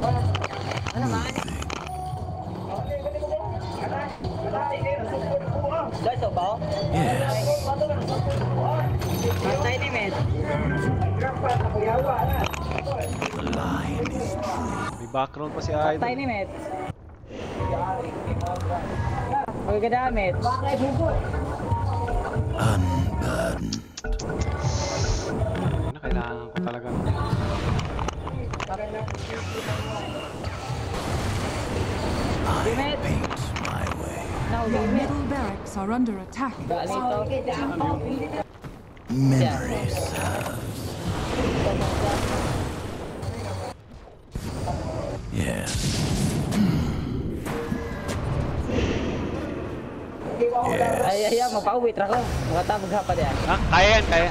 Guys, ba? Yes. Patay ni Med. The line is true. May background pa si Idol. Patay ni Med. Pagkagamit. Unburdened. Na, kailangan ko talaga. I paint way. Your middle barracks are under attack. Memory serves. Yes. Yes. Ay, ay, ay, mapauwi pa diyan. Ha? Kaya yan, kaya.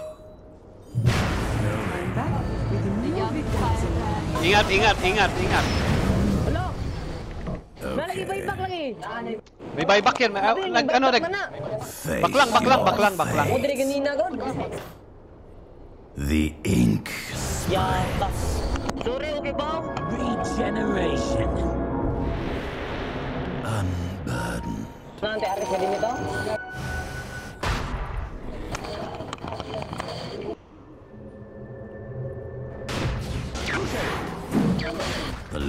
Ingat, ingat, ingat, ingat. Okay. Iba-ibak lagi. May baik yan. Uh, lag, ano, lag. Baklang, baklang, baklang, baklang. The ink. Regeneration. Unburdened. Nanti aris jadi mito.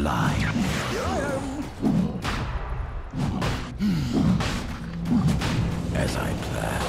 Line. As I planned.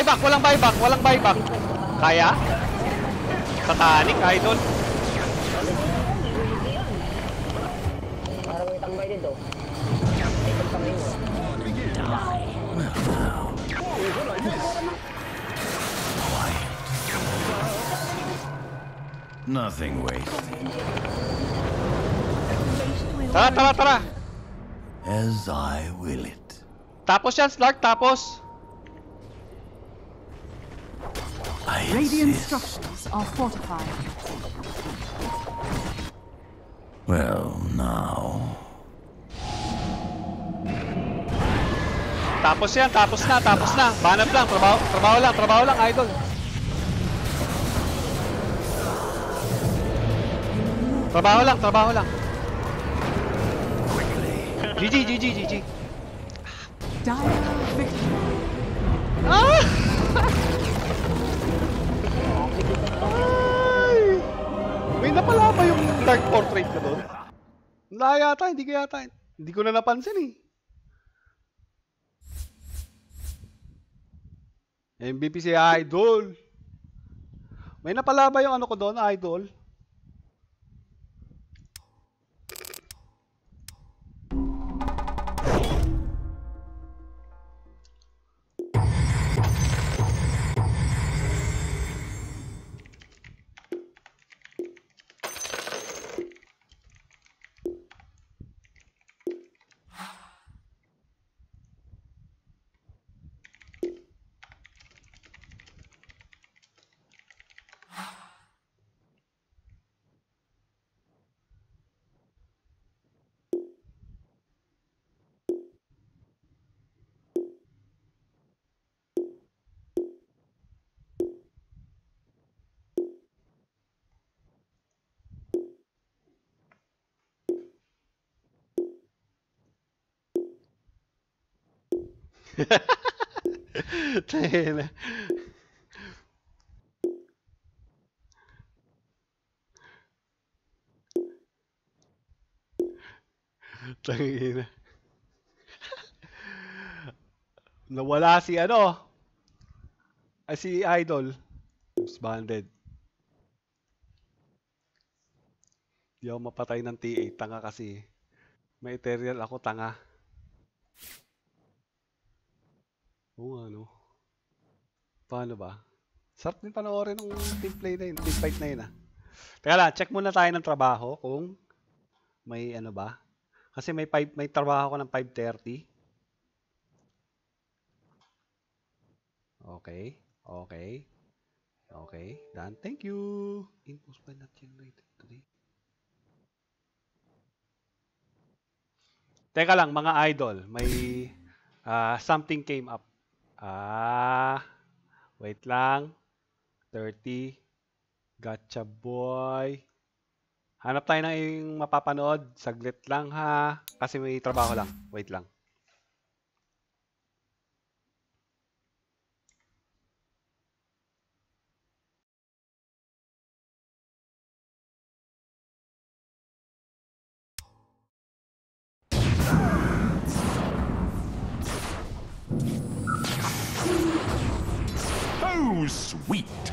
Buyback, walang buyback, walang buyback. Kaya? Satanic, idol. Para mo itambay dito. Ikot kamay mo. Nothing wasted. Tara, tara, tara. As I will it. Tapos yan, Slark, tapos. I Radiant insist. structures are fortified. Well, now. Tapos yan, tapos na, tapos na. Banat lang, trabaho, trabaho lang, trabaho lang, idol. Trabaho lang, trabaho lang. GG, GG, GG. Dire victory. Ah! May napala pa yung dark portrait ko doon. Wala yata, hindi ko yata. Hindi ko na napansin eh. MVP si Idol. May napala ba yung ano ko doon, Idol? Na. Tangina. Nawala si ano? Ah, si Idol. Disbanded. Di ako mapatay ng T8. Tanga kasi. May Ethereal ako, tanga. Oo nga, no? Paano ba? Sarap din panoorin ng team play na yun, team fight na yun ah. Teka lang, check muna tayo ng trabaho kung may ano ba. Kasi may five, may trabaho ko ng 5.30. Okay. Okay. Okay. Done. Thank you. Impulse by not generated today. Teka lang, mga idol. May ah, something came up. Ah, wait lang. 30. Gotcha boy. Hanap tayo ng mapapanood. Saglit lang ha. Kasi may trabaho lang. Wait lang. Sweet.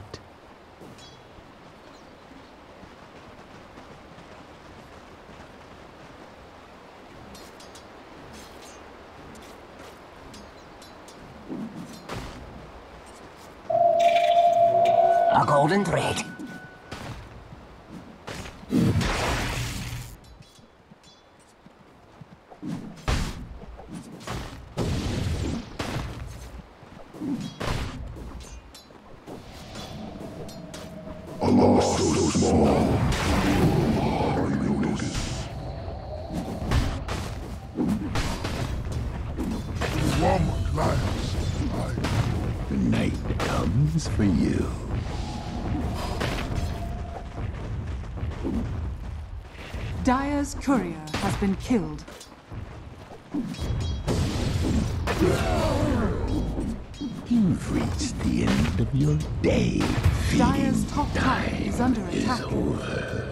golden thread. Dire's courier has been killed. You've reached the end of your day. Dire's top tower is under is attack. over.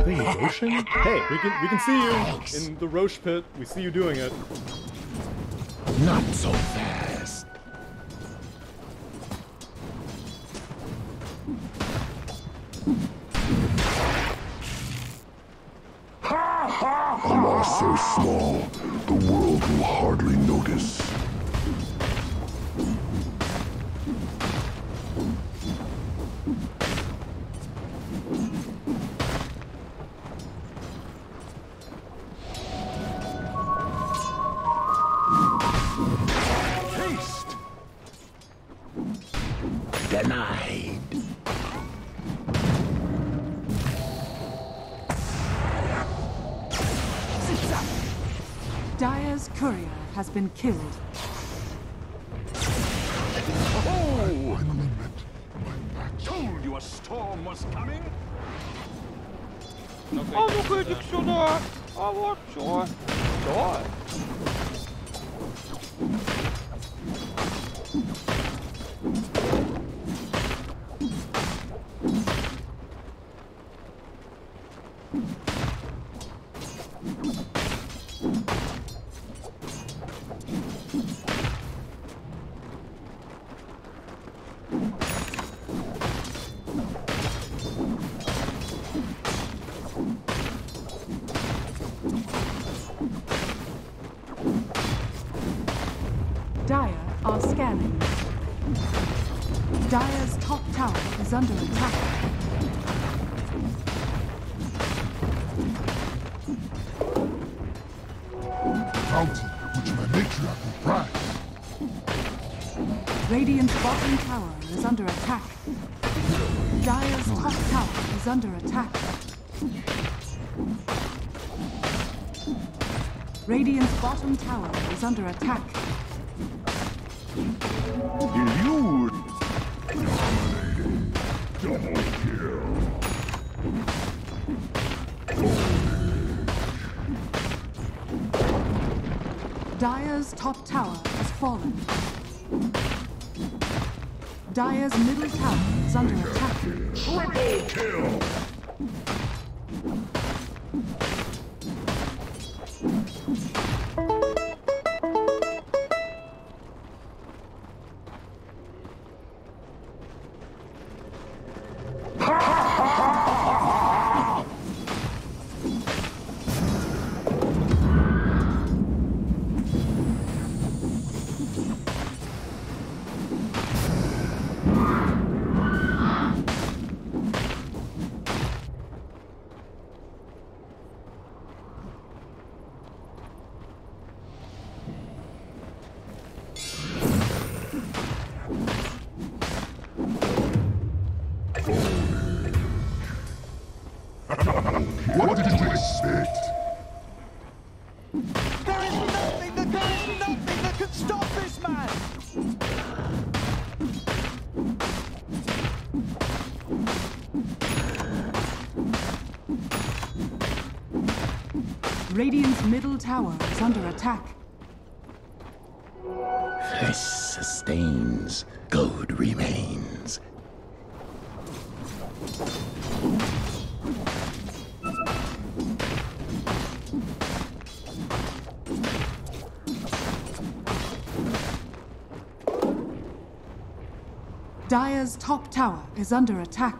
I think it's ocean. Hey, we can we can see you in the Roche pit. We see you doing it. Not so fast. Allah so small, the world will hardly notice. Courier has been killed. Oh! Finally met my match. Told you a storm was coming! Ano prediction er? I want joy. Joy. Is under attack. Bounty which my matriarch will prize. Radiant's bottom tower is under attack. Dire's top tower is under attack. Radiant's bottom tower is under attack. Dire's middle tower is under attack. Triple kill! tower is under attack. Flesh sustains, gold remains. Dire's top tower is under attack.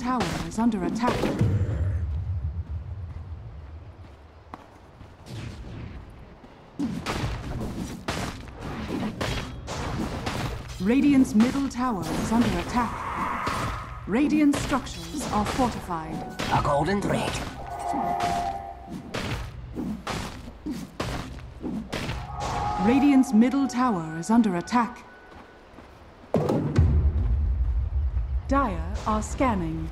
tower is under attack. Radiant's middle tower is under attack. Radiant structures are fortified. A golden thread. Radiant's middle tower is under attack. Dire are scanning.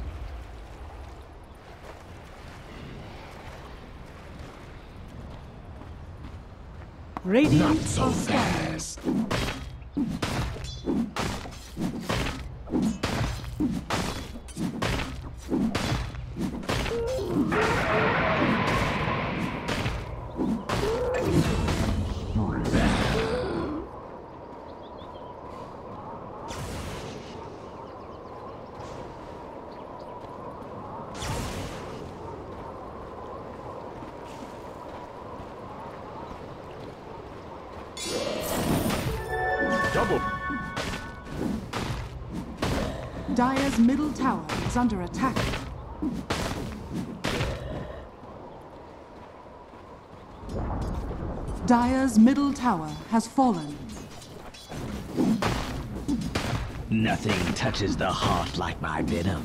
Radiant Not so fast. Under attack. Dire's middle tower has fallen. Nothing touches the heart like my venom.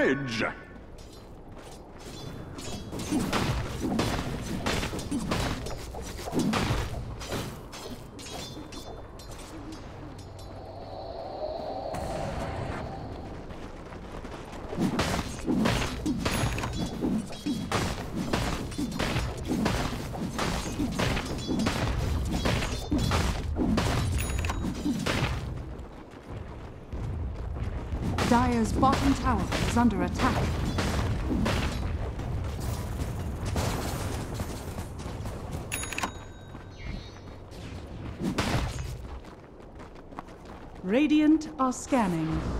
Damage! Dire's bottom tower is under attack. Radiant are scanning.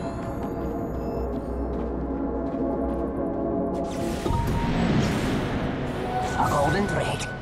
A golden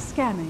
Dire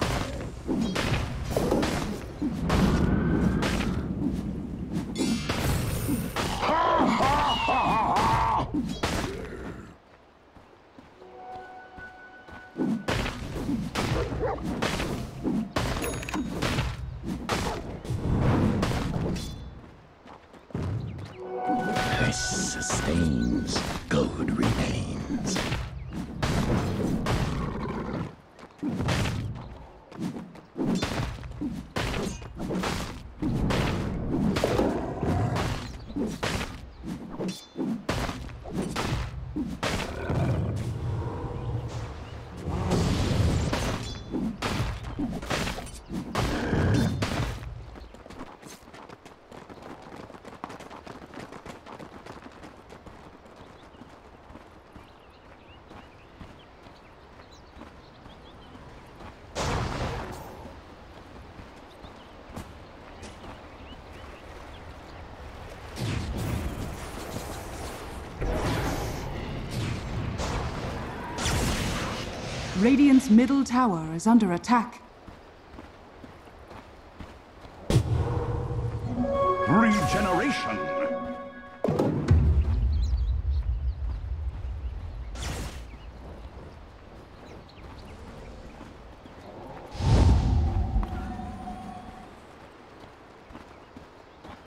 Middle tower is under attack. Regeneration!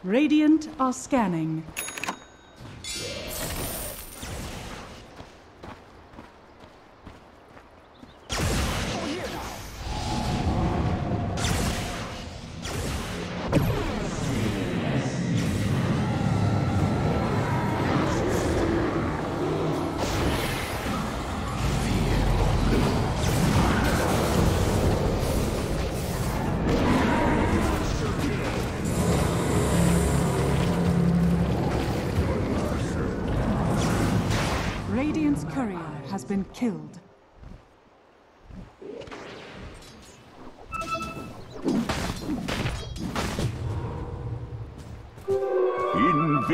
Radiant are scanning.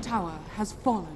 Tower has fallen.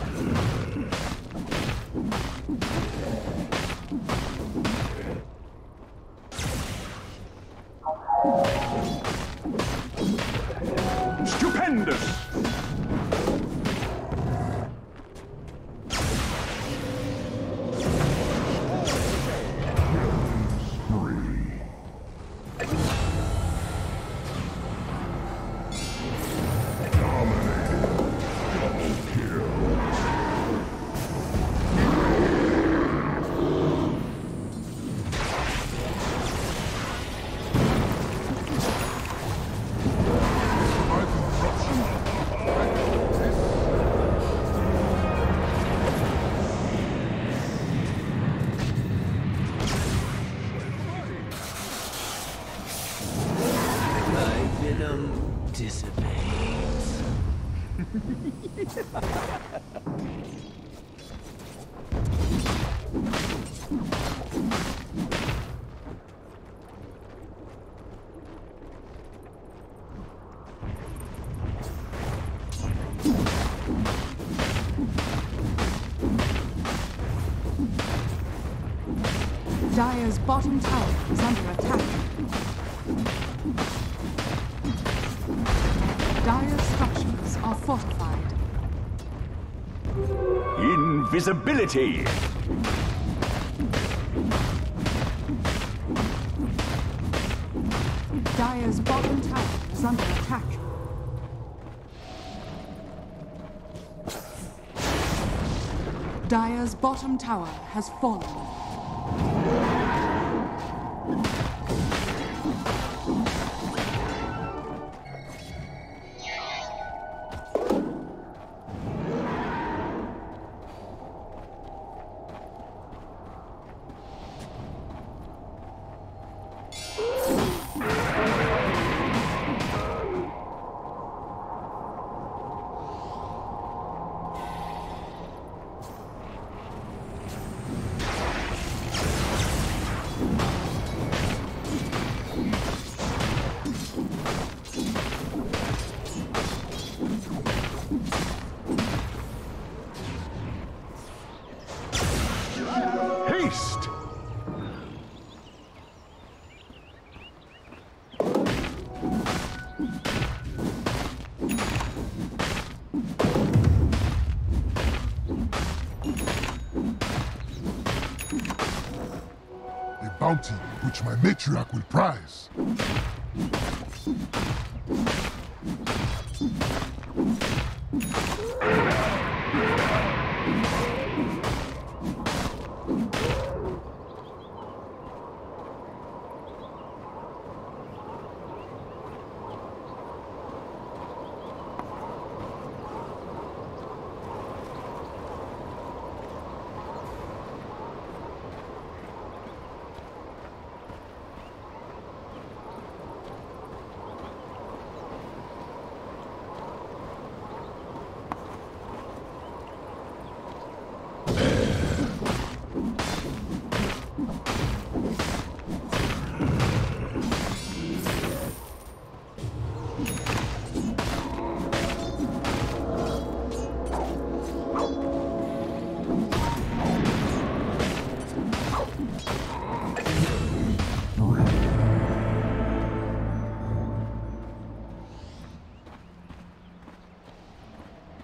Dire's bottom tower is under attack. Dire's structures are fortified. Invisibility! Dire's bottom tower is under attack. Dire's bottom tower has fallen. My matriarch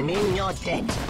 I'm in your debt.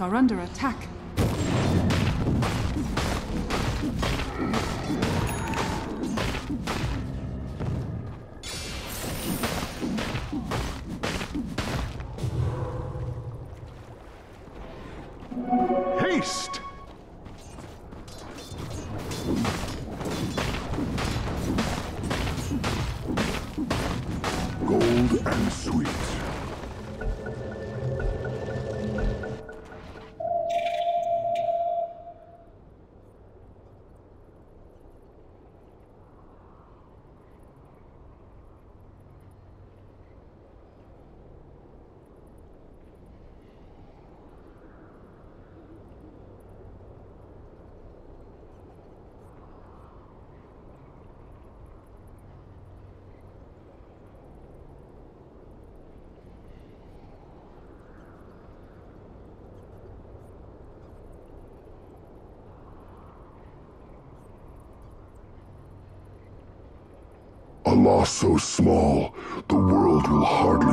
are under attack. So small, the world will hardly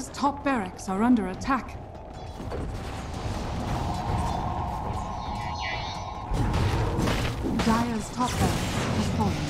Alpha's top barracks are under attack. Dire's top barracks has fallen.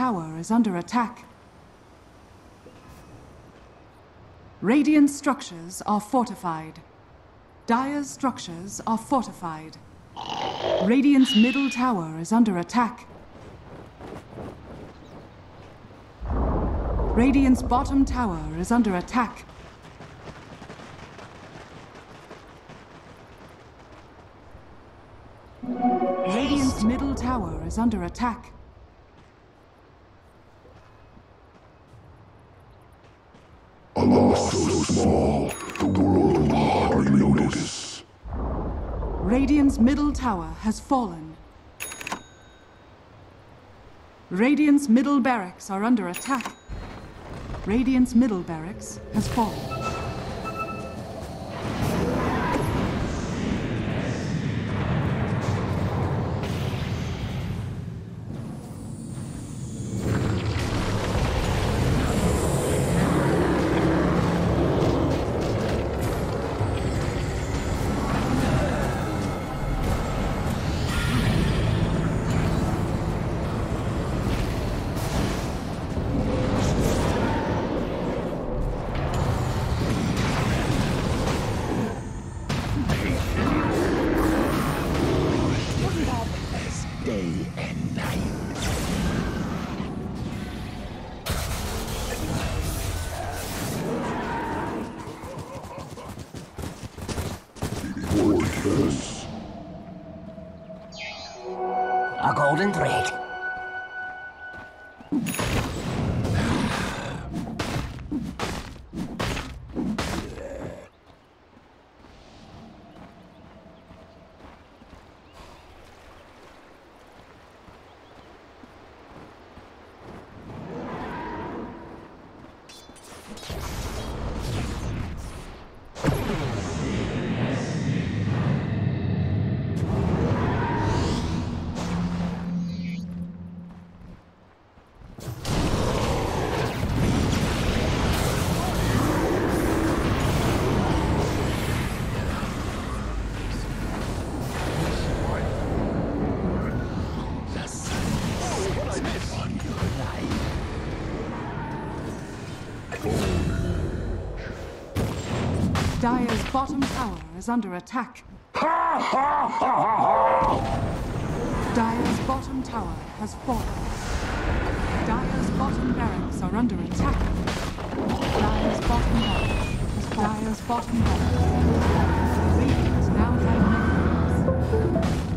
Tower is under attack. Radiant structures are fortified. Dire's structures are fortified. Radiant's middle tower is under attack. Radiant's bottom tower is under attack. Radiant's middle tower is under attack. Middle tower has fallen. Radiant's middle barracks are under attack. Radiant's middle barracks has fallen. Golden thread. Bottom tower is under attack. Dire's bottom tower has fallen. Dire's bottom barracks are under attack. Dire's bottom barracks has fallen. Dire's bottom barracks. Radiant now have many. Dire's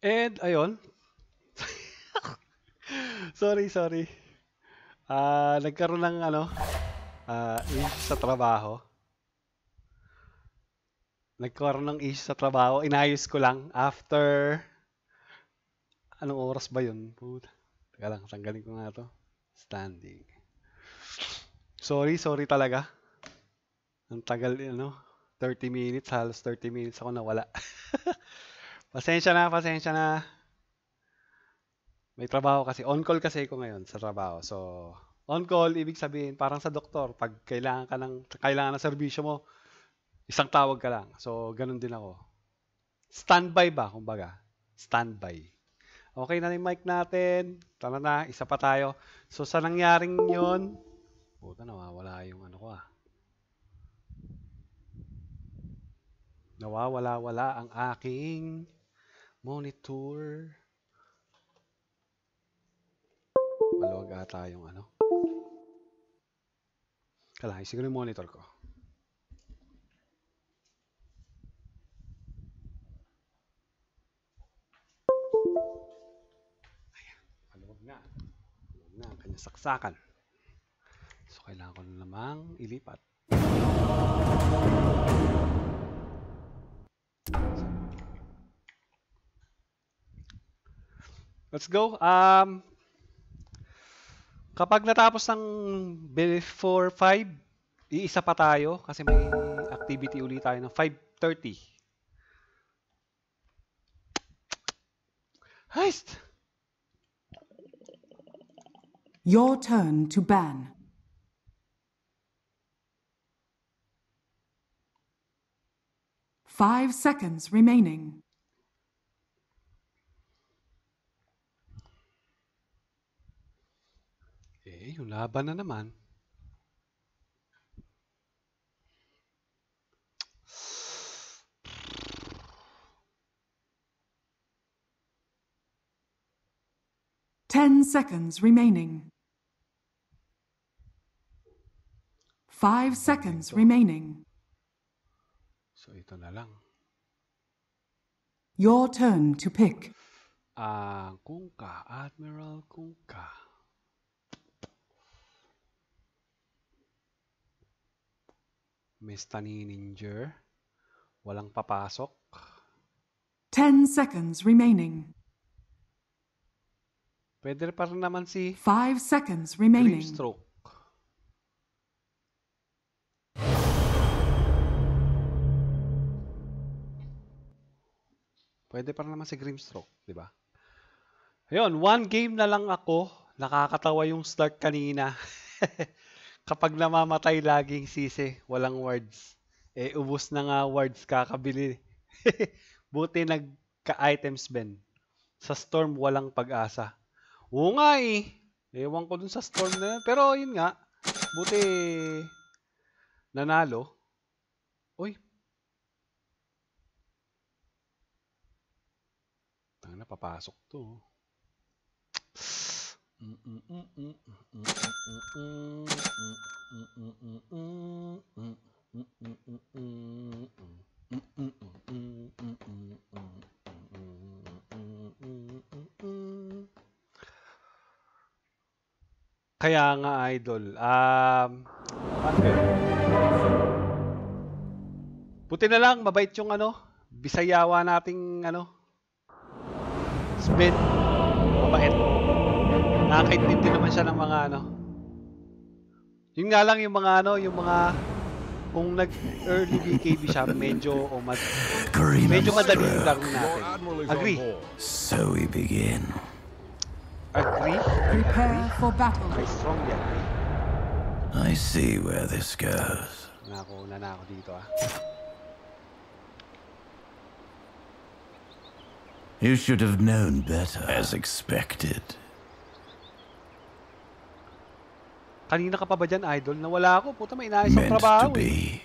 And ayun. sorry, sorry. Ah, nagkaroon ng ano, ah, issue sa trabaho. Nagkaroon ng issue sa trabaho. Inayos ko lang after anong oras ba 'yun? Puta. Teka lang, tanggalin ko nga 'to. Standing. Sorry, sorry talaga. Ang tagal, ano, 30 minutes, halos 30 minutes ako nawala. Pasensya na, pasensya na. May trabaho kasi. On-call kasi ako ngayon sa trabaho. So, on-call, ibig sabihin, parang sa doktor, pag kailangan ka ng, kailangan ng serbisyo mo, isang tawag ka lang. So, ganun din ako. Standby ba, kumbaga? Standby. Okay na yung mic natin. Tara na, isa pa tayo. So, sa nangyaring yun, puta, nawawala yung ano ko ah. Nawawala-wala ang aking Monitor. Maluwag ata yung ano. Kalahay, siguro yung monitor ko. Ayan, maluwag na. Maluwag na ang kanyang saksakan. So, kailangan ko na namang ilipat. Let's go. Um, kapag natapos ng before 5, iisa pa tayo kasi may activity ulit tayo ng 5.30. Heist! Your turn to ban. Five seconds remaining. Eh, yung laban na naman. Ten seconds remaining. Five seconds remaining. So, ito na lang. Your turn to pick. Ah, Kunkka, Admiral Kunkka. Miss Tanininger. Walang papasok. Ten seconds remaining. Pwede pa rin naman si Five seconds remaining. Grimstroke. Pwede pa rin naman si Grimstroke, di ba? Ayun, one game na lang ako. Nakakatawa yung start kanina. Kapag namamatay laging sisi, walang wards. Eh, ubus na nga wards kakabili. Buti nagka-items Ben. Sa Storm, walang pag-asa. Oo nga eh. Ewan ko dun sa Storm na yun. Pero yun nga, buti nanalo. Uy. Tang na, papasok to. Kaya nga, idol. Um, yun? Buti na lang, mabait yung ano, bisayawa nating ano, Sven. Mabait. Nakakaintindi naman siya ng mga ano. Yun nga lang yung mga ano, yung mga kung nag-early BKB siya, medyo o mad, medyo madali yung laro natin. Agree? So we begin. Agree? Prepare for battle. Ay, strong yan. I see where this goes. Nako, na na ako dito ah. You should have known better. As expected. Kanina ka pa ba dyan, idol? Nawala ako. Puta, may inaayos ang trabaho. Eh.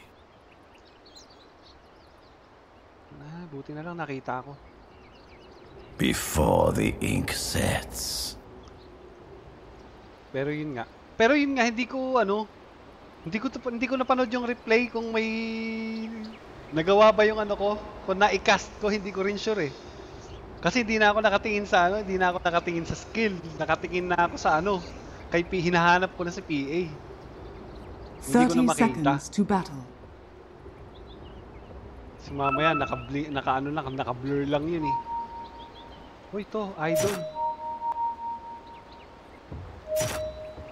Ah, buti na lang nakita ako. Before the ink sets. Pero yun nga. Pero yun nga, hindi ko ano, hindi ko hindi ko napanood yung replay kung may nagawa ba yung ano ko, kung na-cast ko, hindi ko rin sure eh. Kasi hindi na ako nakatingin sa ano, hindi na ako nakatingin sa skill, nakatingin na ako sa ano, kay P, hinahanap ko na si PA. Hindi ko 30 na makita. seconds to battle. Si mamaya naka naka ano lang, naka-blur lang yun eh. Uy, to, idol.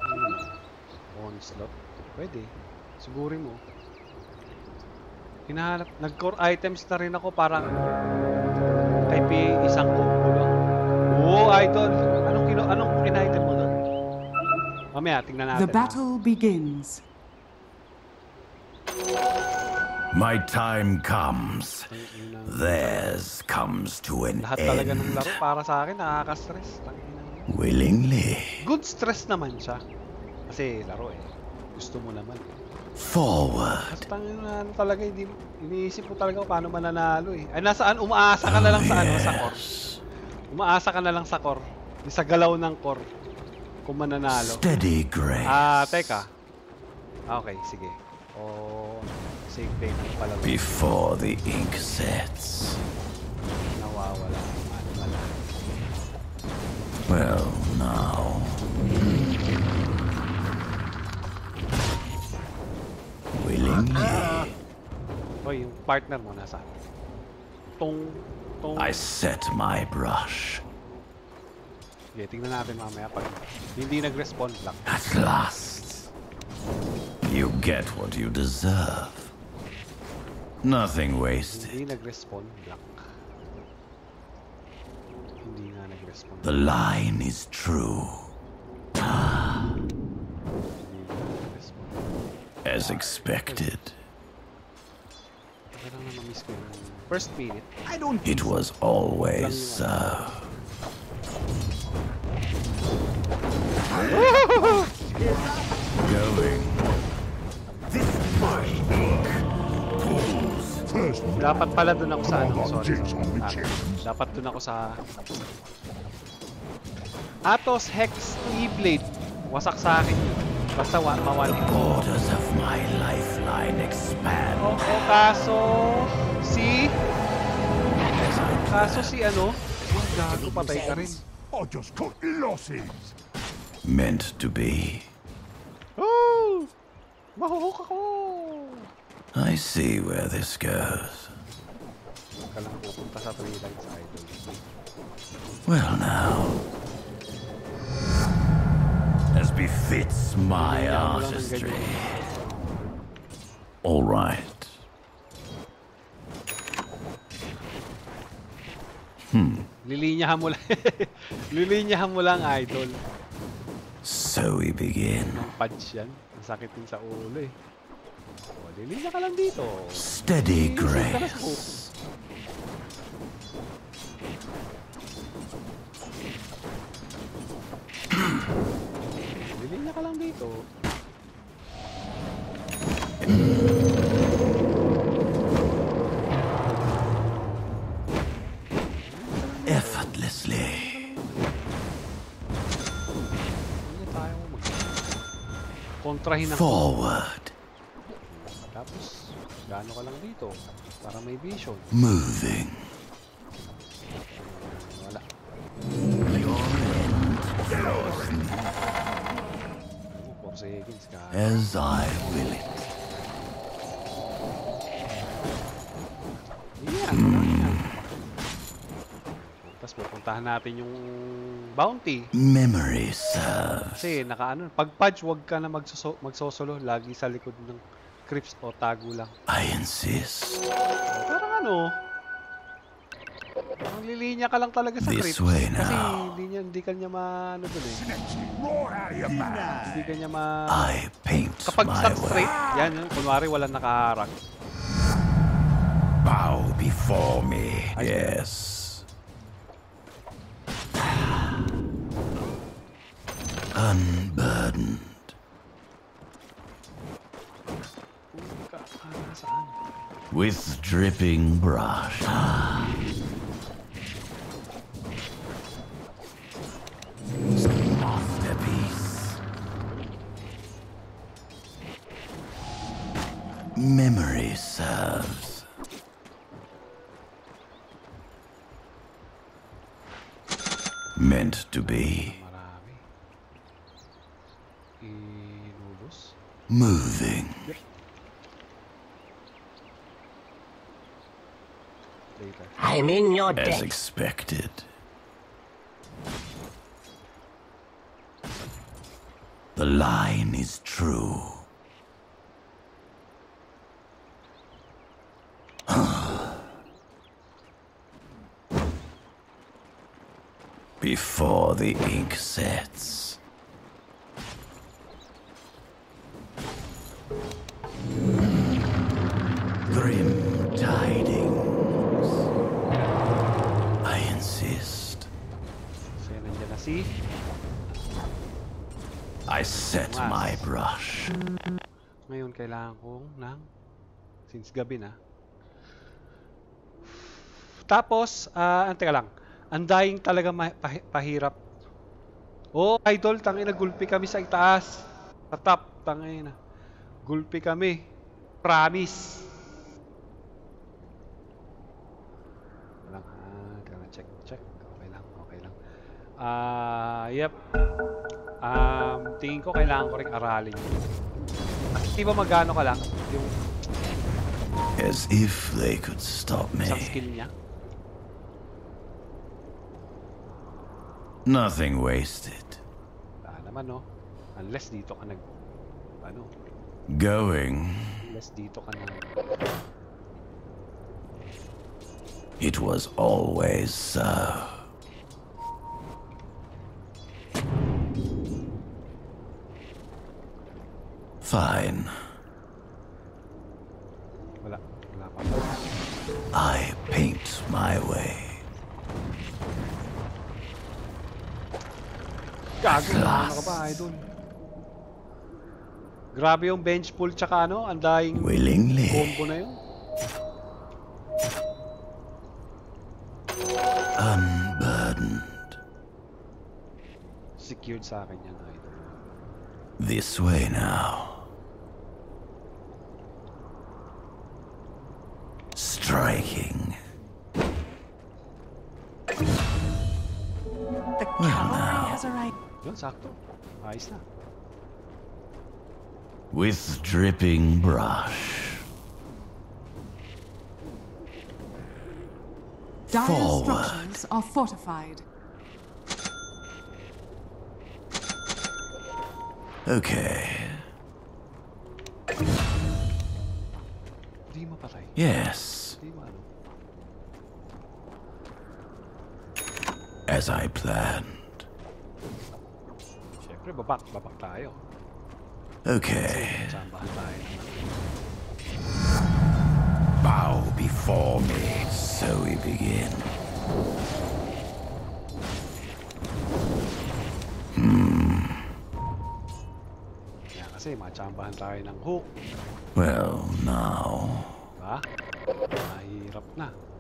Hmm. Onslaught. Pwede. Sigurin mo. Hinahanap, nag-core items na rin ako parang kay P isang combo lang. Oo, idol. Anong mo doon? Mamaya, tingnan natin. The battle begins. My time comes. Theirs comes to an Lahat talaga ng end. laro para sa akin nakaka-stress. Willingly. Good stress naman siya. Kasi laro eh. Gusto mo naman. Forward. Kasi tangin na ano talaga, hindi, iniisip mo talaga kung paano mananalo eh. Ay nasaan, umaasa ka na lang sa ano, sa core. Umaasa ka na lang sa core. Yung Sa galaw ng core. Kung mananalo. Steady grace. Ah, teka. Ah, Okay, sige. O, save payment pala. Before the ink sets. Nawawala. Ano pala. Well, now. Willingly. Hoy, yung partner mo nasa. Tong, tong. I set my brush. Sige, tingnan natin mamaya pag hindi nag-respond lang. At last. You get what you deserve. Nothing wasted. Hindi nag-respond lang. Hindi nga nag-respond. The line is true. As expected. Kaya lang na na-miss ko yung first minute. I don't It was always so. Going. Dapat pala dun ako sa ano, sorry. sorry. Ah, dapat dun ako sa Atos Hex E-Blade. Wasak sa akin yun. Basta wa mawali. Borders of my lifeline expand. Oo, oh, kaso si Kaso si ano? Oh, gago patay ka rin. I just cut losses. Meant to be. Oh! Mahuhuk ako! I see where this goes. Ka lang pupunta sa three lines idol. Well now. As befits my artistry. All right. Hmm. Lilinyahan mo lang. Lilinyahan mo lang idol. So we begin. Punch yan. Ang sakit din sa ulo eh. O, lilinya ka lang dito. Steady grace. Lilinya ka lang dito. Kontrahin ang... Forward. Tapos, ka lang dito para may vision. Moving. Wala. 4. As I will it. Yan. Tapos pupuntahan natin yung bounty. Memory serves. Kasi nakaano, pag pudge, wag ka na magsoso, magsosolo. Lagi sa likod ng creeps o tago lang. I insist. Parang ano, parang lilinya ka lang talaga sa This creeps. way Kasi now. hindi, niya, hindi ka niya maano dun eh. Hindi ka niya ma... I paint Kapag way. straight, yan yun. Kunwari walang nakaharang. Bow before me. Yes. Unburdened. With dripping brush. Memory serves. Meant to be. Moving. I'm in your debt. As expected. The line is true. Before the ink sets. Grim tidings. I insist. Kasi nandiyan na si... I set Mas. my brush. Ngayon kailangan kong ng... Since gabi na. Tapos, uh, teka lang. Ang dying talaga pahi- pahirap. Oh, idol, tangin na gulpi kami sa itaas. Sa top, tangin na. Gulpi kami. Promise. Walang, ah, lang, check, check. Okay lang, okay lang. Ah, yep. Um, tingin ko kailangan ko rin aralin yun. Di ba magano ka lang? Yung As if they could stop me. isang skill niya. Nothing wasted. Wala naman, no? Unless dito ka nag... Ano? Going. Unless dito ka nag... It was always so. Fine. Wala pa. I paint my way. Gago, ano ka ba, idol? Grabe yung bench pull tsaka ano, ang daing Willingly. combo na yun. Unburdened. Secured sa akin yan, idol. This way now. Striking. The Well, cavalry now. has arrived. Yun, sakto. Ayos na. With dripping brush. Dire Forward. structures are fortified. Okay. Yes. Di mo ano. As I planned. Okay. Bow before me, so we begin. Hmm. Tayo. Well, now. Diba? Mahirap na.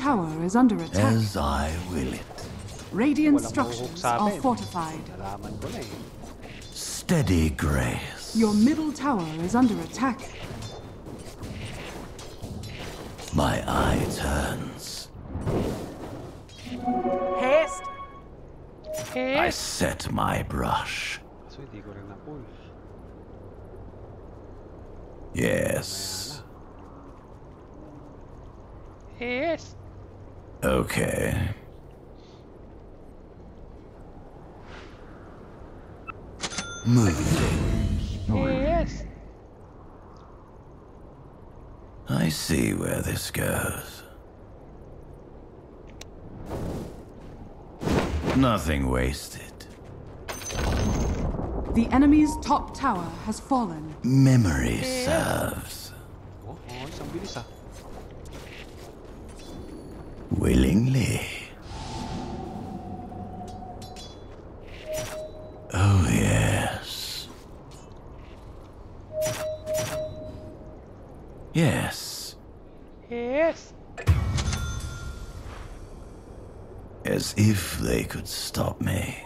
Tower is under attack. As I will it. Radiant structures are fortified. Nalaman ko na. Steady grace. Your middle tower is under attack. My eye turns. Haste! I set my brush. So, hindi ko rin na-pull. Yes. Yes! Okay. Moving. Yes! I see where this goes. Nothing wasted. The enemy's top tower has fallen. Memory serves. Oh, oh, isang bilis ah. Willingly. Oh, yes. Yes. Yes! As if they could stop me.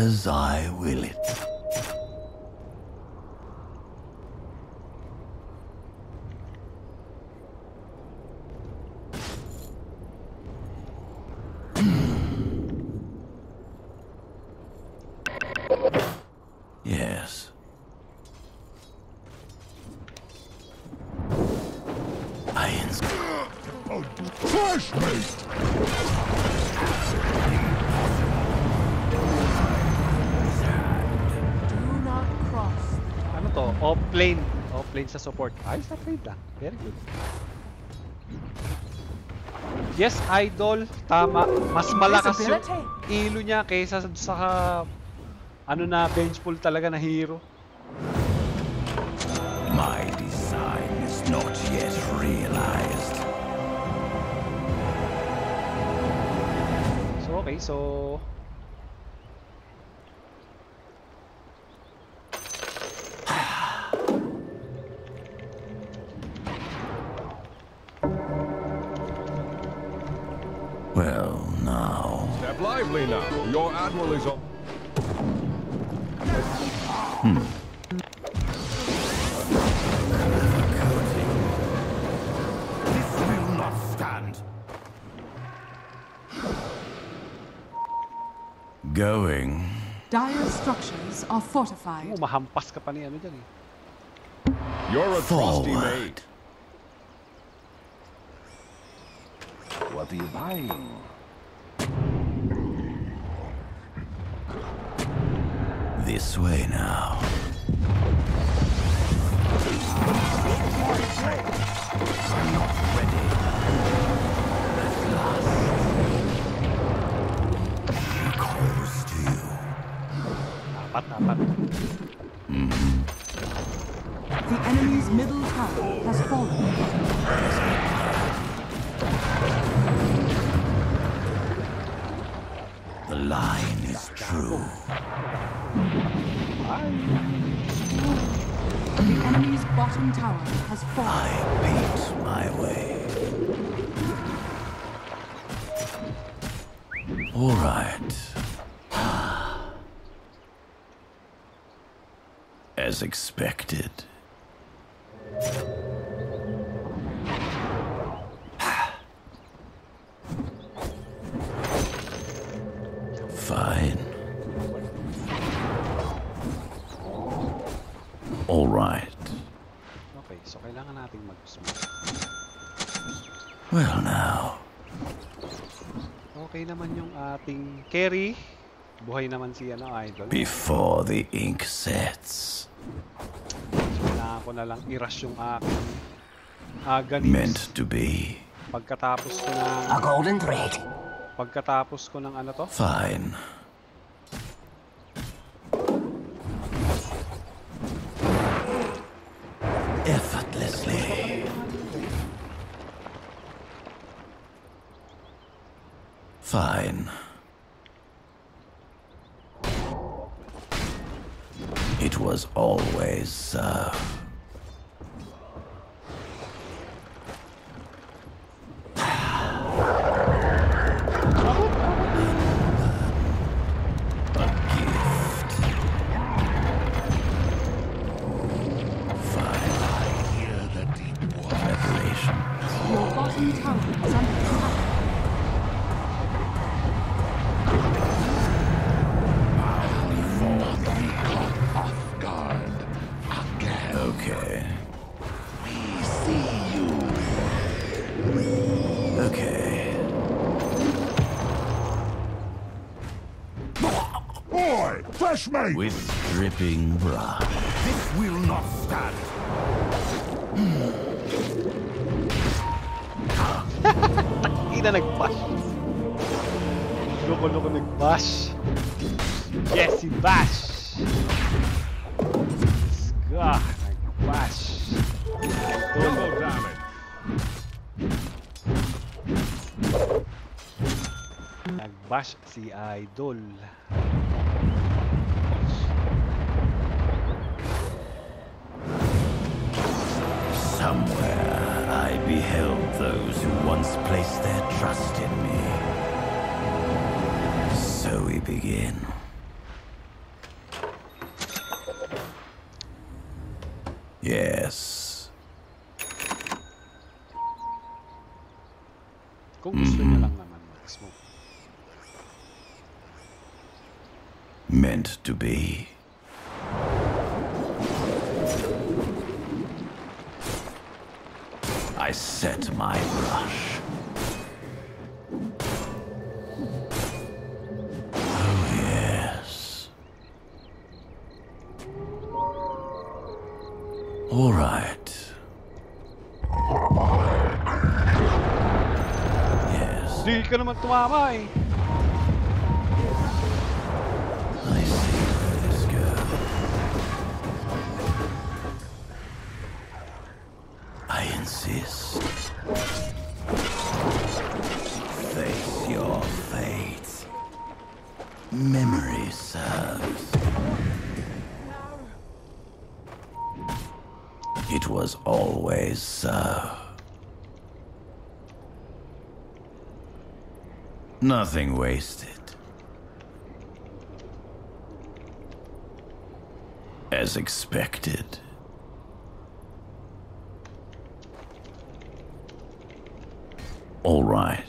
As I will it. Sa support. Ayos na trade lang. Very good. Yes, idol. Tama. Mas malakas yung ilo niya kaysa sa, ano na vengeful talaga na hero. My design is not yet realized. So, okay. So, Step lively now. Your admiral is on. Hmm. This will not stand. Going. Dire structures are fortified. oh, mahampas ka pa ni ano dyan eh. You're a trusty mate. What are you buying? This way now. I'm not ready. At last. He calls to you. Dapat, dapat. The enemy's middle tower has fallen. The line is true. The enemy's bottom tower has fallen. I beat my way. All right. As expected. Fine. Well now. Okay naman yung ating carry. Buhay naman si ano, idol. Before the ink sets. Kailangan ko na lang i-rush yung aking aganis. Meant to be. Pagkatapos ko ng... A golden thread. Pagkatapos ko ng ano to? Fine. Effortlessly. Fine. It was always. A Boy, mate. With dripping brush. This will not stand. Ina nag-bash. Loko-loko nag-bash. Yes, si Bash. Ska, nag-bash. Double damage. Nag-bash si Idol. Those who once placed their trust in me. So we begin. Yes. Kung gusto niya lang naman mag-smoke. Meant to be. ka naman tumama eh. Nothing wasted. As expected. All right.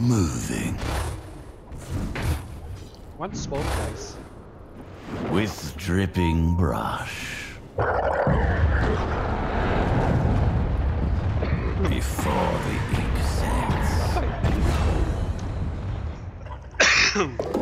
Moving. One small place. With dripping brush. Before the ink sets.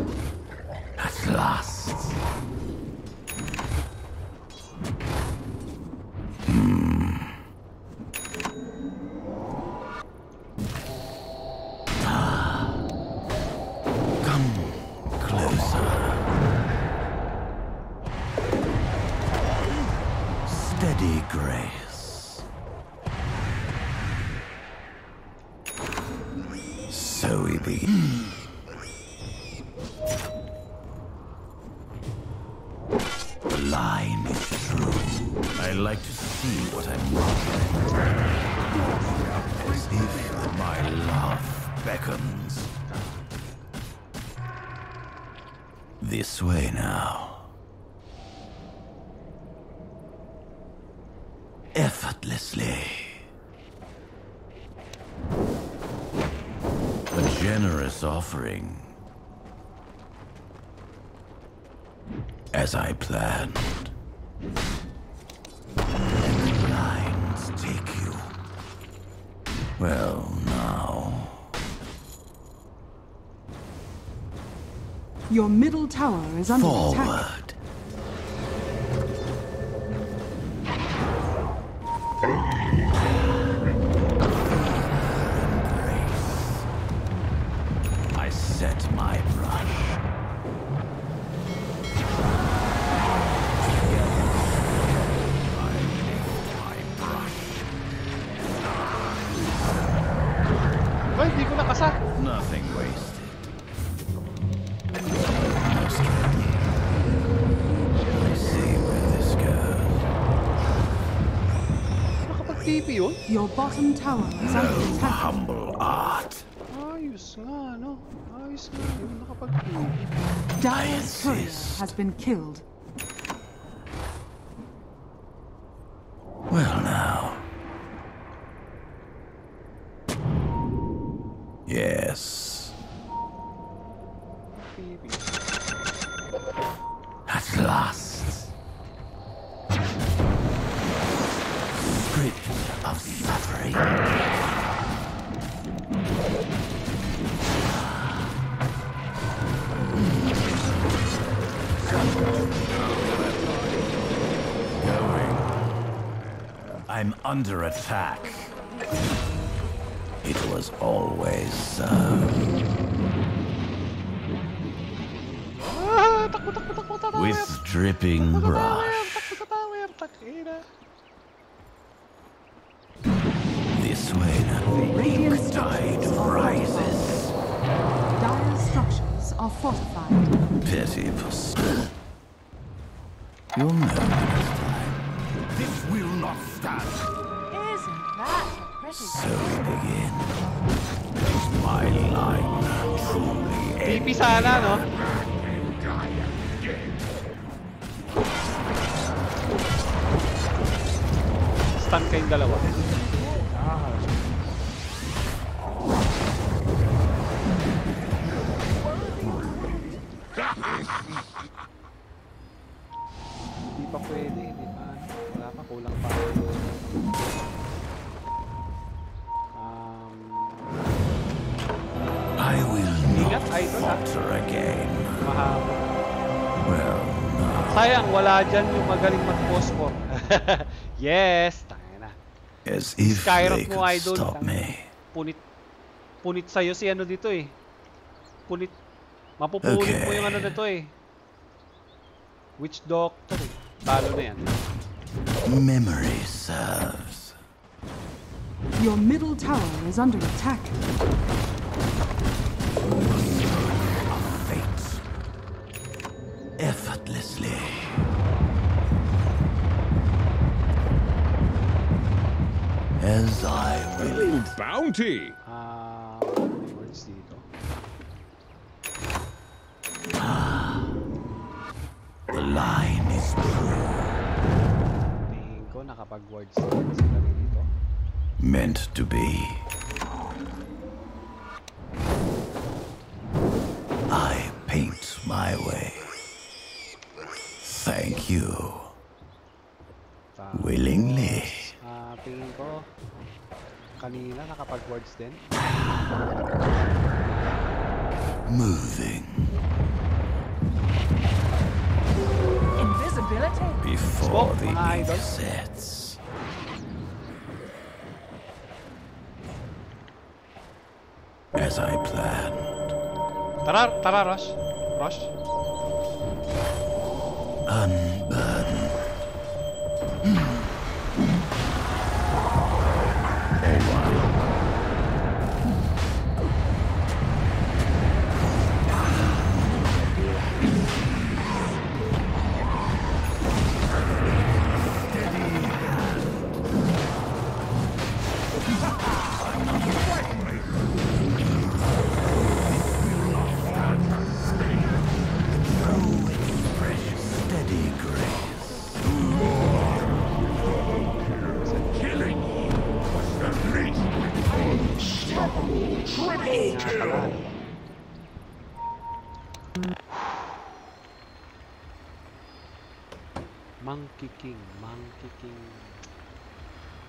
offering. As I planned. The blinds take you. Well, now... Your middle tower is under Forward. attack. Your bottom tower is under no attack. humble art. Ayos nga, no? Ayos nga. Yung. Dire's courier has been killed. under attack. Wala dyan yung magaling mag-phosphor. yes! Tangin na. As if Skyrock they mo, could idol. stop me. Punit. Punit sa'yo si ano dito eh. Punit. Mapupunit mo Okay. yung ano nito eh. Witch Doctor eh. Talo na yan. Memory serves. Your middle tower is under attack. Effortlessly. As I will it. Bounty! Ah, words dito. The line is true. Tingin ko sila dito. Meant to be. I paint my way. Thank you. Willingly. Ah, tingin ko kanina nakapag-words din. Moving Invisibility? before Smoke, the mga idol. sets. As I planned. Tara, tara, Rush. Rush. Unburden.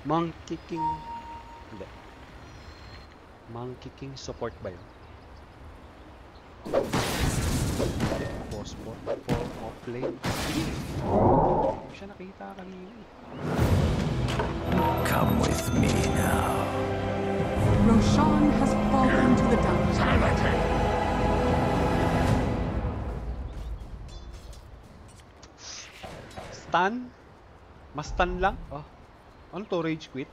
Monkey King. Hindi. Monkey King support ba yun? Phosphor for offlane. Hindi ko siya nakita kanina. Come with me now. Roshan has fallen to the dungeon. Stun? Mas stun lang? Oh. Ano to? Rage quit?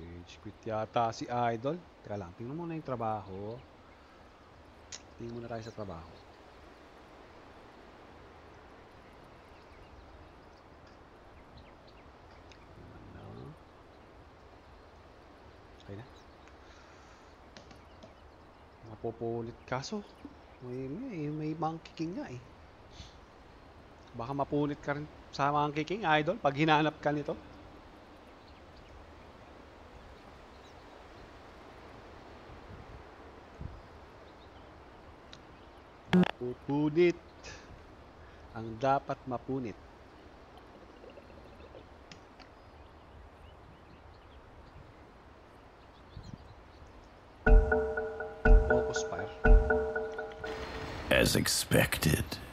Rage quit yata si Idol. Teka lang, tingnan muna yung trabaho. Tingnan muna tayo sa trabaho. Okay na. Mapupulit. Kaso, may, may, may monkey king nga eh. Baka mapunit ka rin sa Monkey King, idol, pag hinanap ka nito. Pupunit. Ang dapat mapunit. Focus fire. As expected.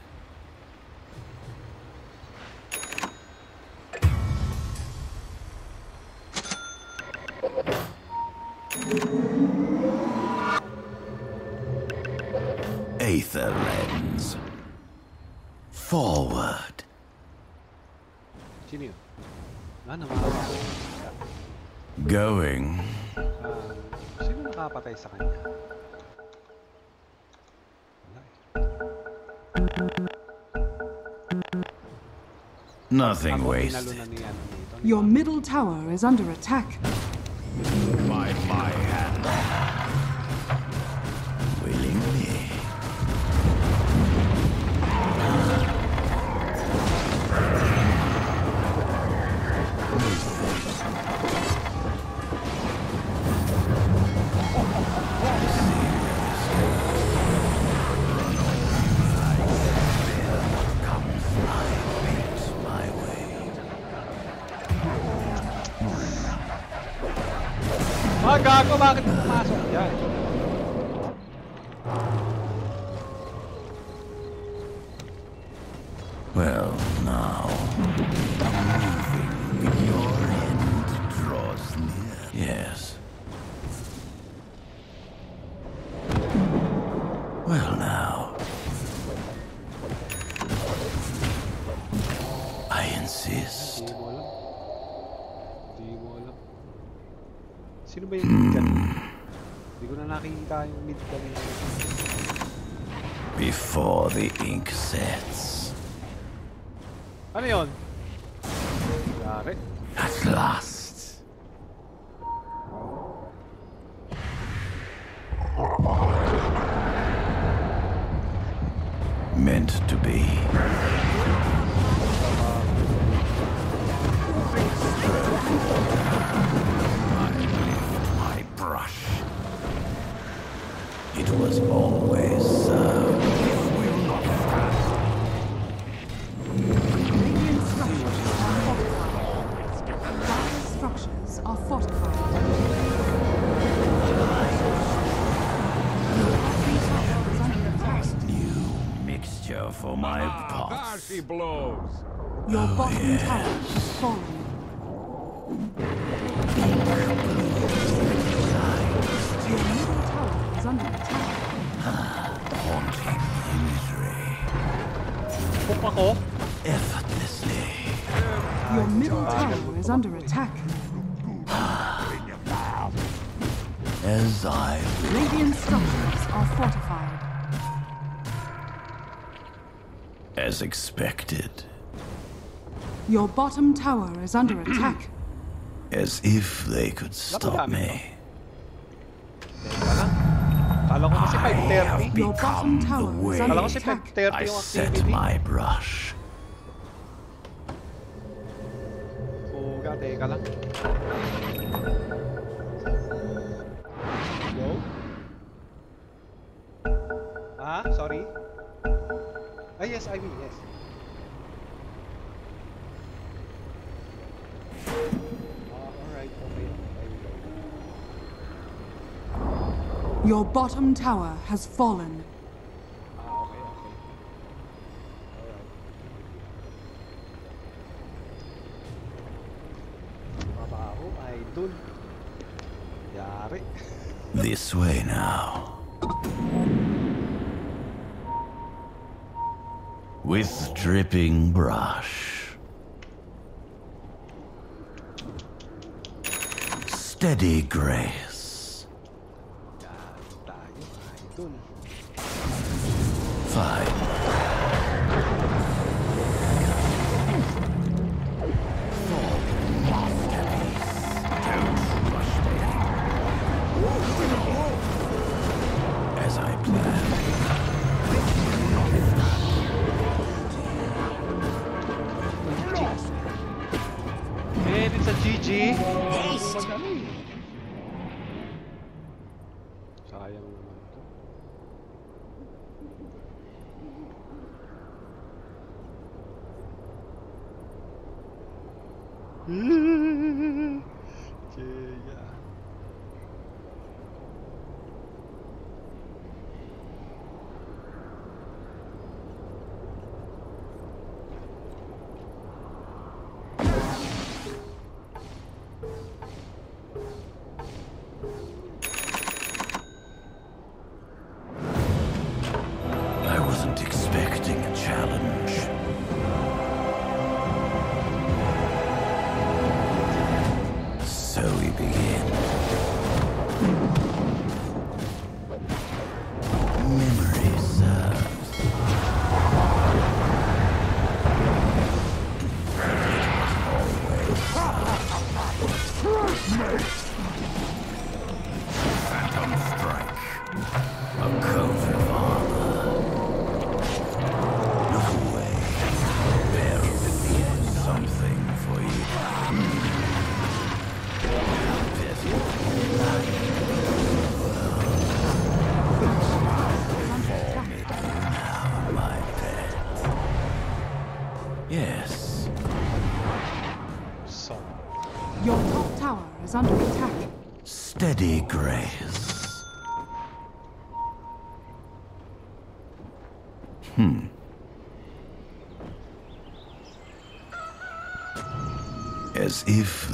Nakapatay sa kanya? Nothing Ako, wasted. pinalo na ni ano dito. Your middle tower is under attack. Before the ink sets. Ano yun? Mixture for my ah, pot. she blows. Your Oh, bottom yes. tower has fallen. Your middle tower is under attack. Haunting imagery. Effortlessly. Your middle tower is under attack. As I Radiant structures are fortified. As expected. Your bottom tower is under attack. As if they could stop me. Kala ko kasi 5.30. Your bottom tower is Kala under ko kasi attack. 5.30 I set my brush. Puga, teka lang. Go. Ah, sorry. Yes, I mean, yes. Ah, alright, okay. I will go. Your bottom tower has fallen. Ah, okay, okay. Alright. Trabaho ay dun. Yari. This way now. With dripping brush. Steady grace. Yari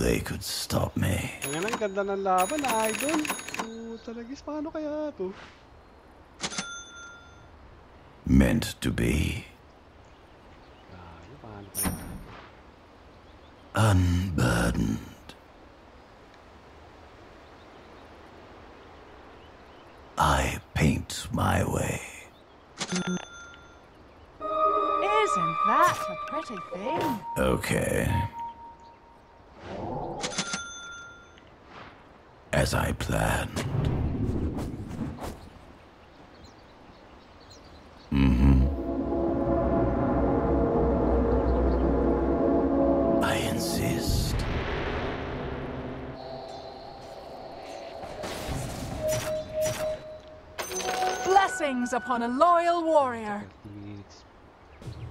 they could stop me. ang ang ganda ng laban, idol. Puta nagis, paano kaya to? Meant to be. Ano, paano kaya? Unburdened. I paint my way. Isn't that a pretty thing? Okay. As I planned. Mm-hmm. I insist. Blessings upon a loyal warrior. minutes.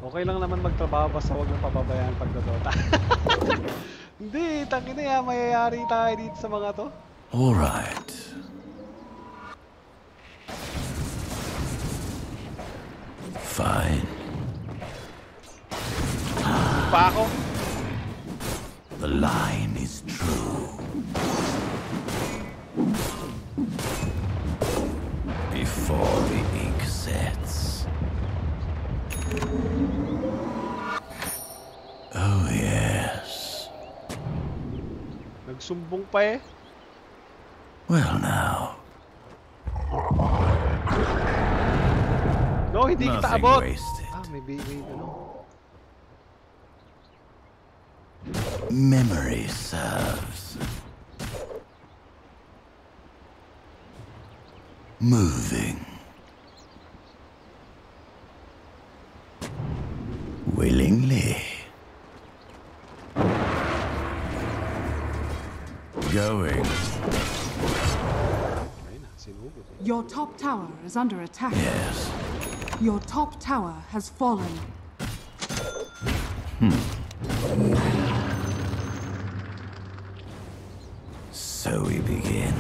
Okay lang naman magtrabaho basta huwag lang pababayaan pagdodota. Hindi, tangin na yan. Mayayari tayo dito sa mga to. All right. Fine. Pa ako. The line is true. Before the ink sets. Oh, yes. Nagsumbong pa eh. Well, now. No, hindi kita Nothing abot. wasted. Ah, may baby, ano. Memory serves. Moving. Your top tower is under attack. Yes. Your top tower has fallen. Hmm. So we begin.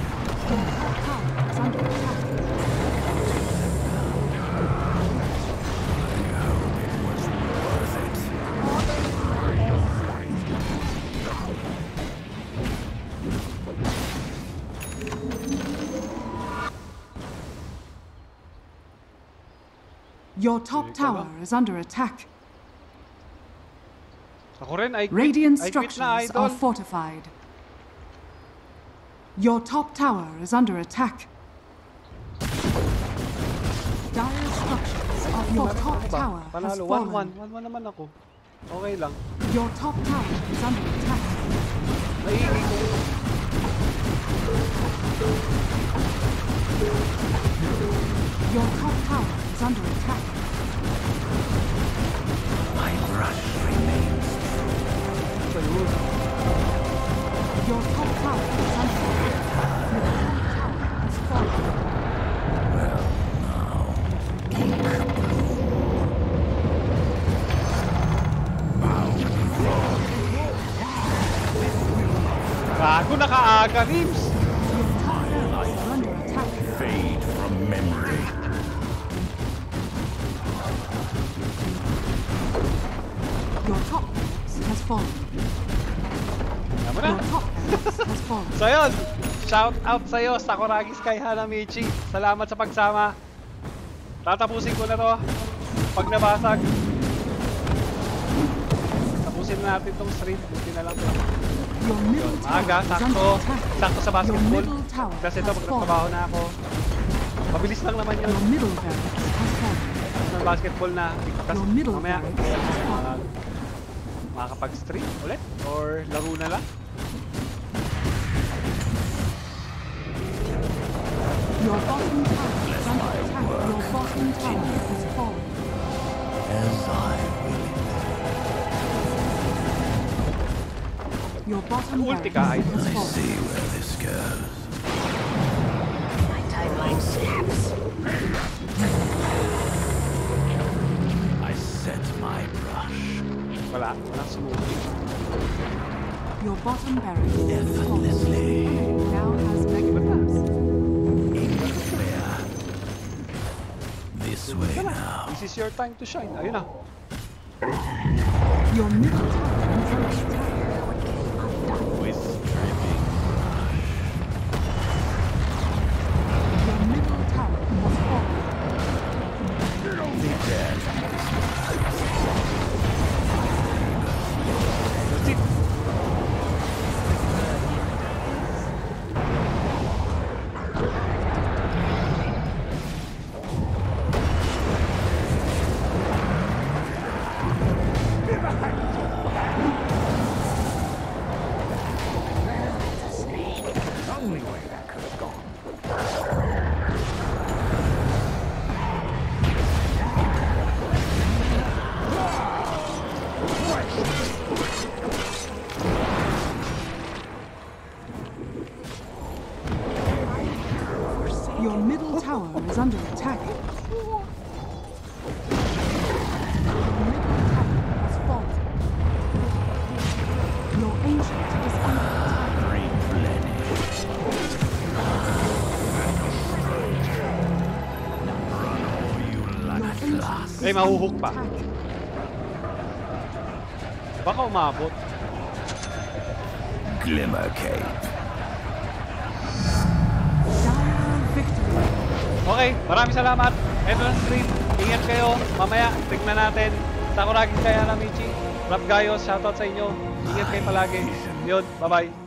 Your top mm, tower is under attack. Ako rin, I quit. Radiant I quit na, structures are fortified. Your top tower is under attack. Dire structures of your top tower has fallen. 1-1 naman ako. Okay lang. Your top tower is under attack. Ko. Your top tower is under attack. My brush remains Your top tower is under attack. Your top tower has fallen. Gago, nakaaga, Rims. fallen. Tama na. so yun, shout out sa'yo, Sakuragi Sky Hanamichi. Salamat sa pagsama. Tatapusin ko na to. Pag nabasag, tapusin na natin tong stream. Buti na lang to. Yun, maaga, sakto. Sakto sa basketball. Kasi ito, magtrabaho na ako. Mabilis lang naman yun. Tapos ng basketball na. Tapos mamaya. Uh, makakapag-stream ulit? Or laro na lang? Your bottom tower is under attack. Your bottom tower has fallen. As I will. Your bottom Ulti barracks ka, Idol. has I see where this goes. My timeline snaps. Wala. Walang sumuki. Your bottom barracks has fallen. Effortlessly. Now has mega weapons. This way now. This is your time to shine. Ayun na. Your middle tower Eh, mahuhook pa. Baka umabot. Glimmer victory. Okay, maraming salamat. Ito lang stream. Ingat kayo. Mamaya, tignan natin. Sakuragi kaya na Michi. Rap Gayos, shoutout sa inyo. Ingat kayo palagi. Yun, bye-bye.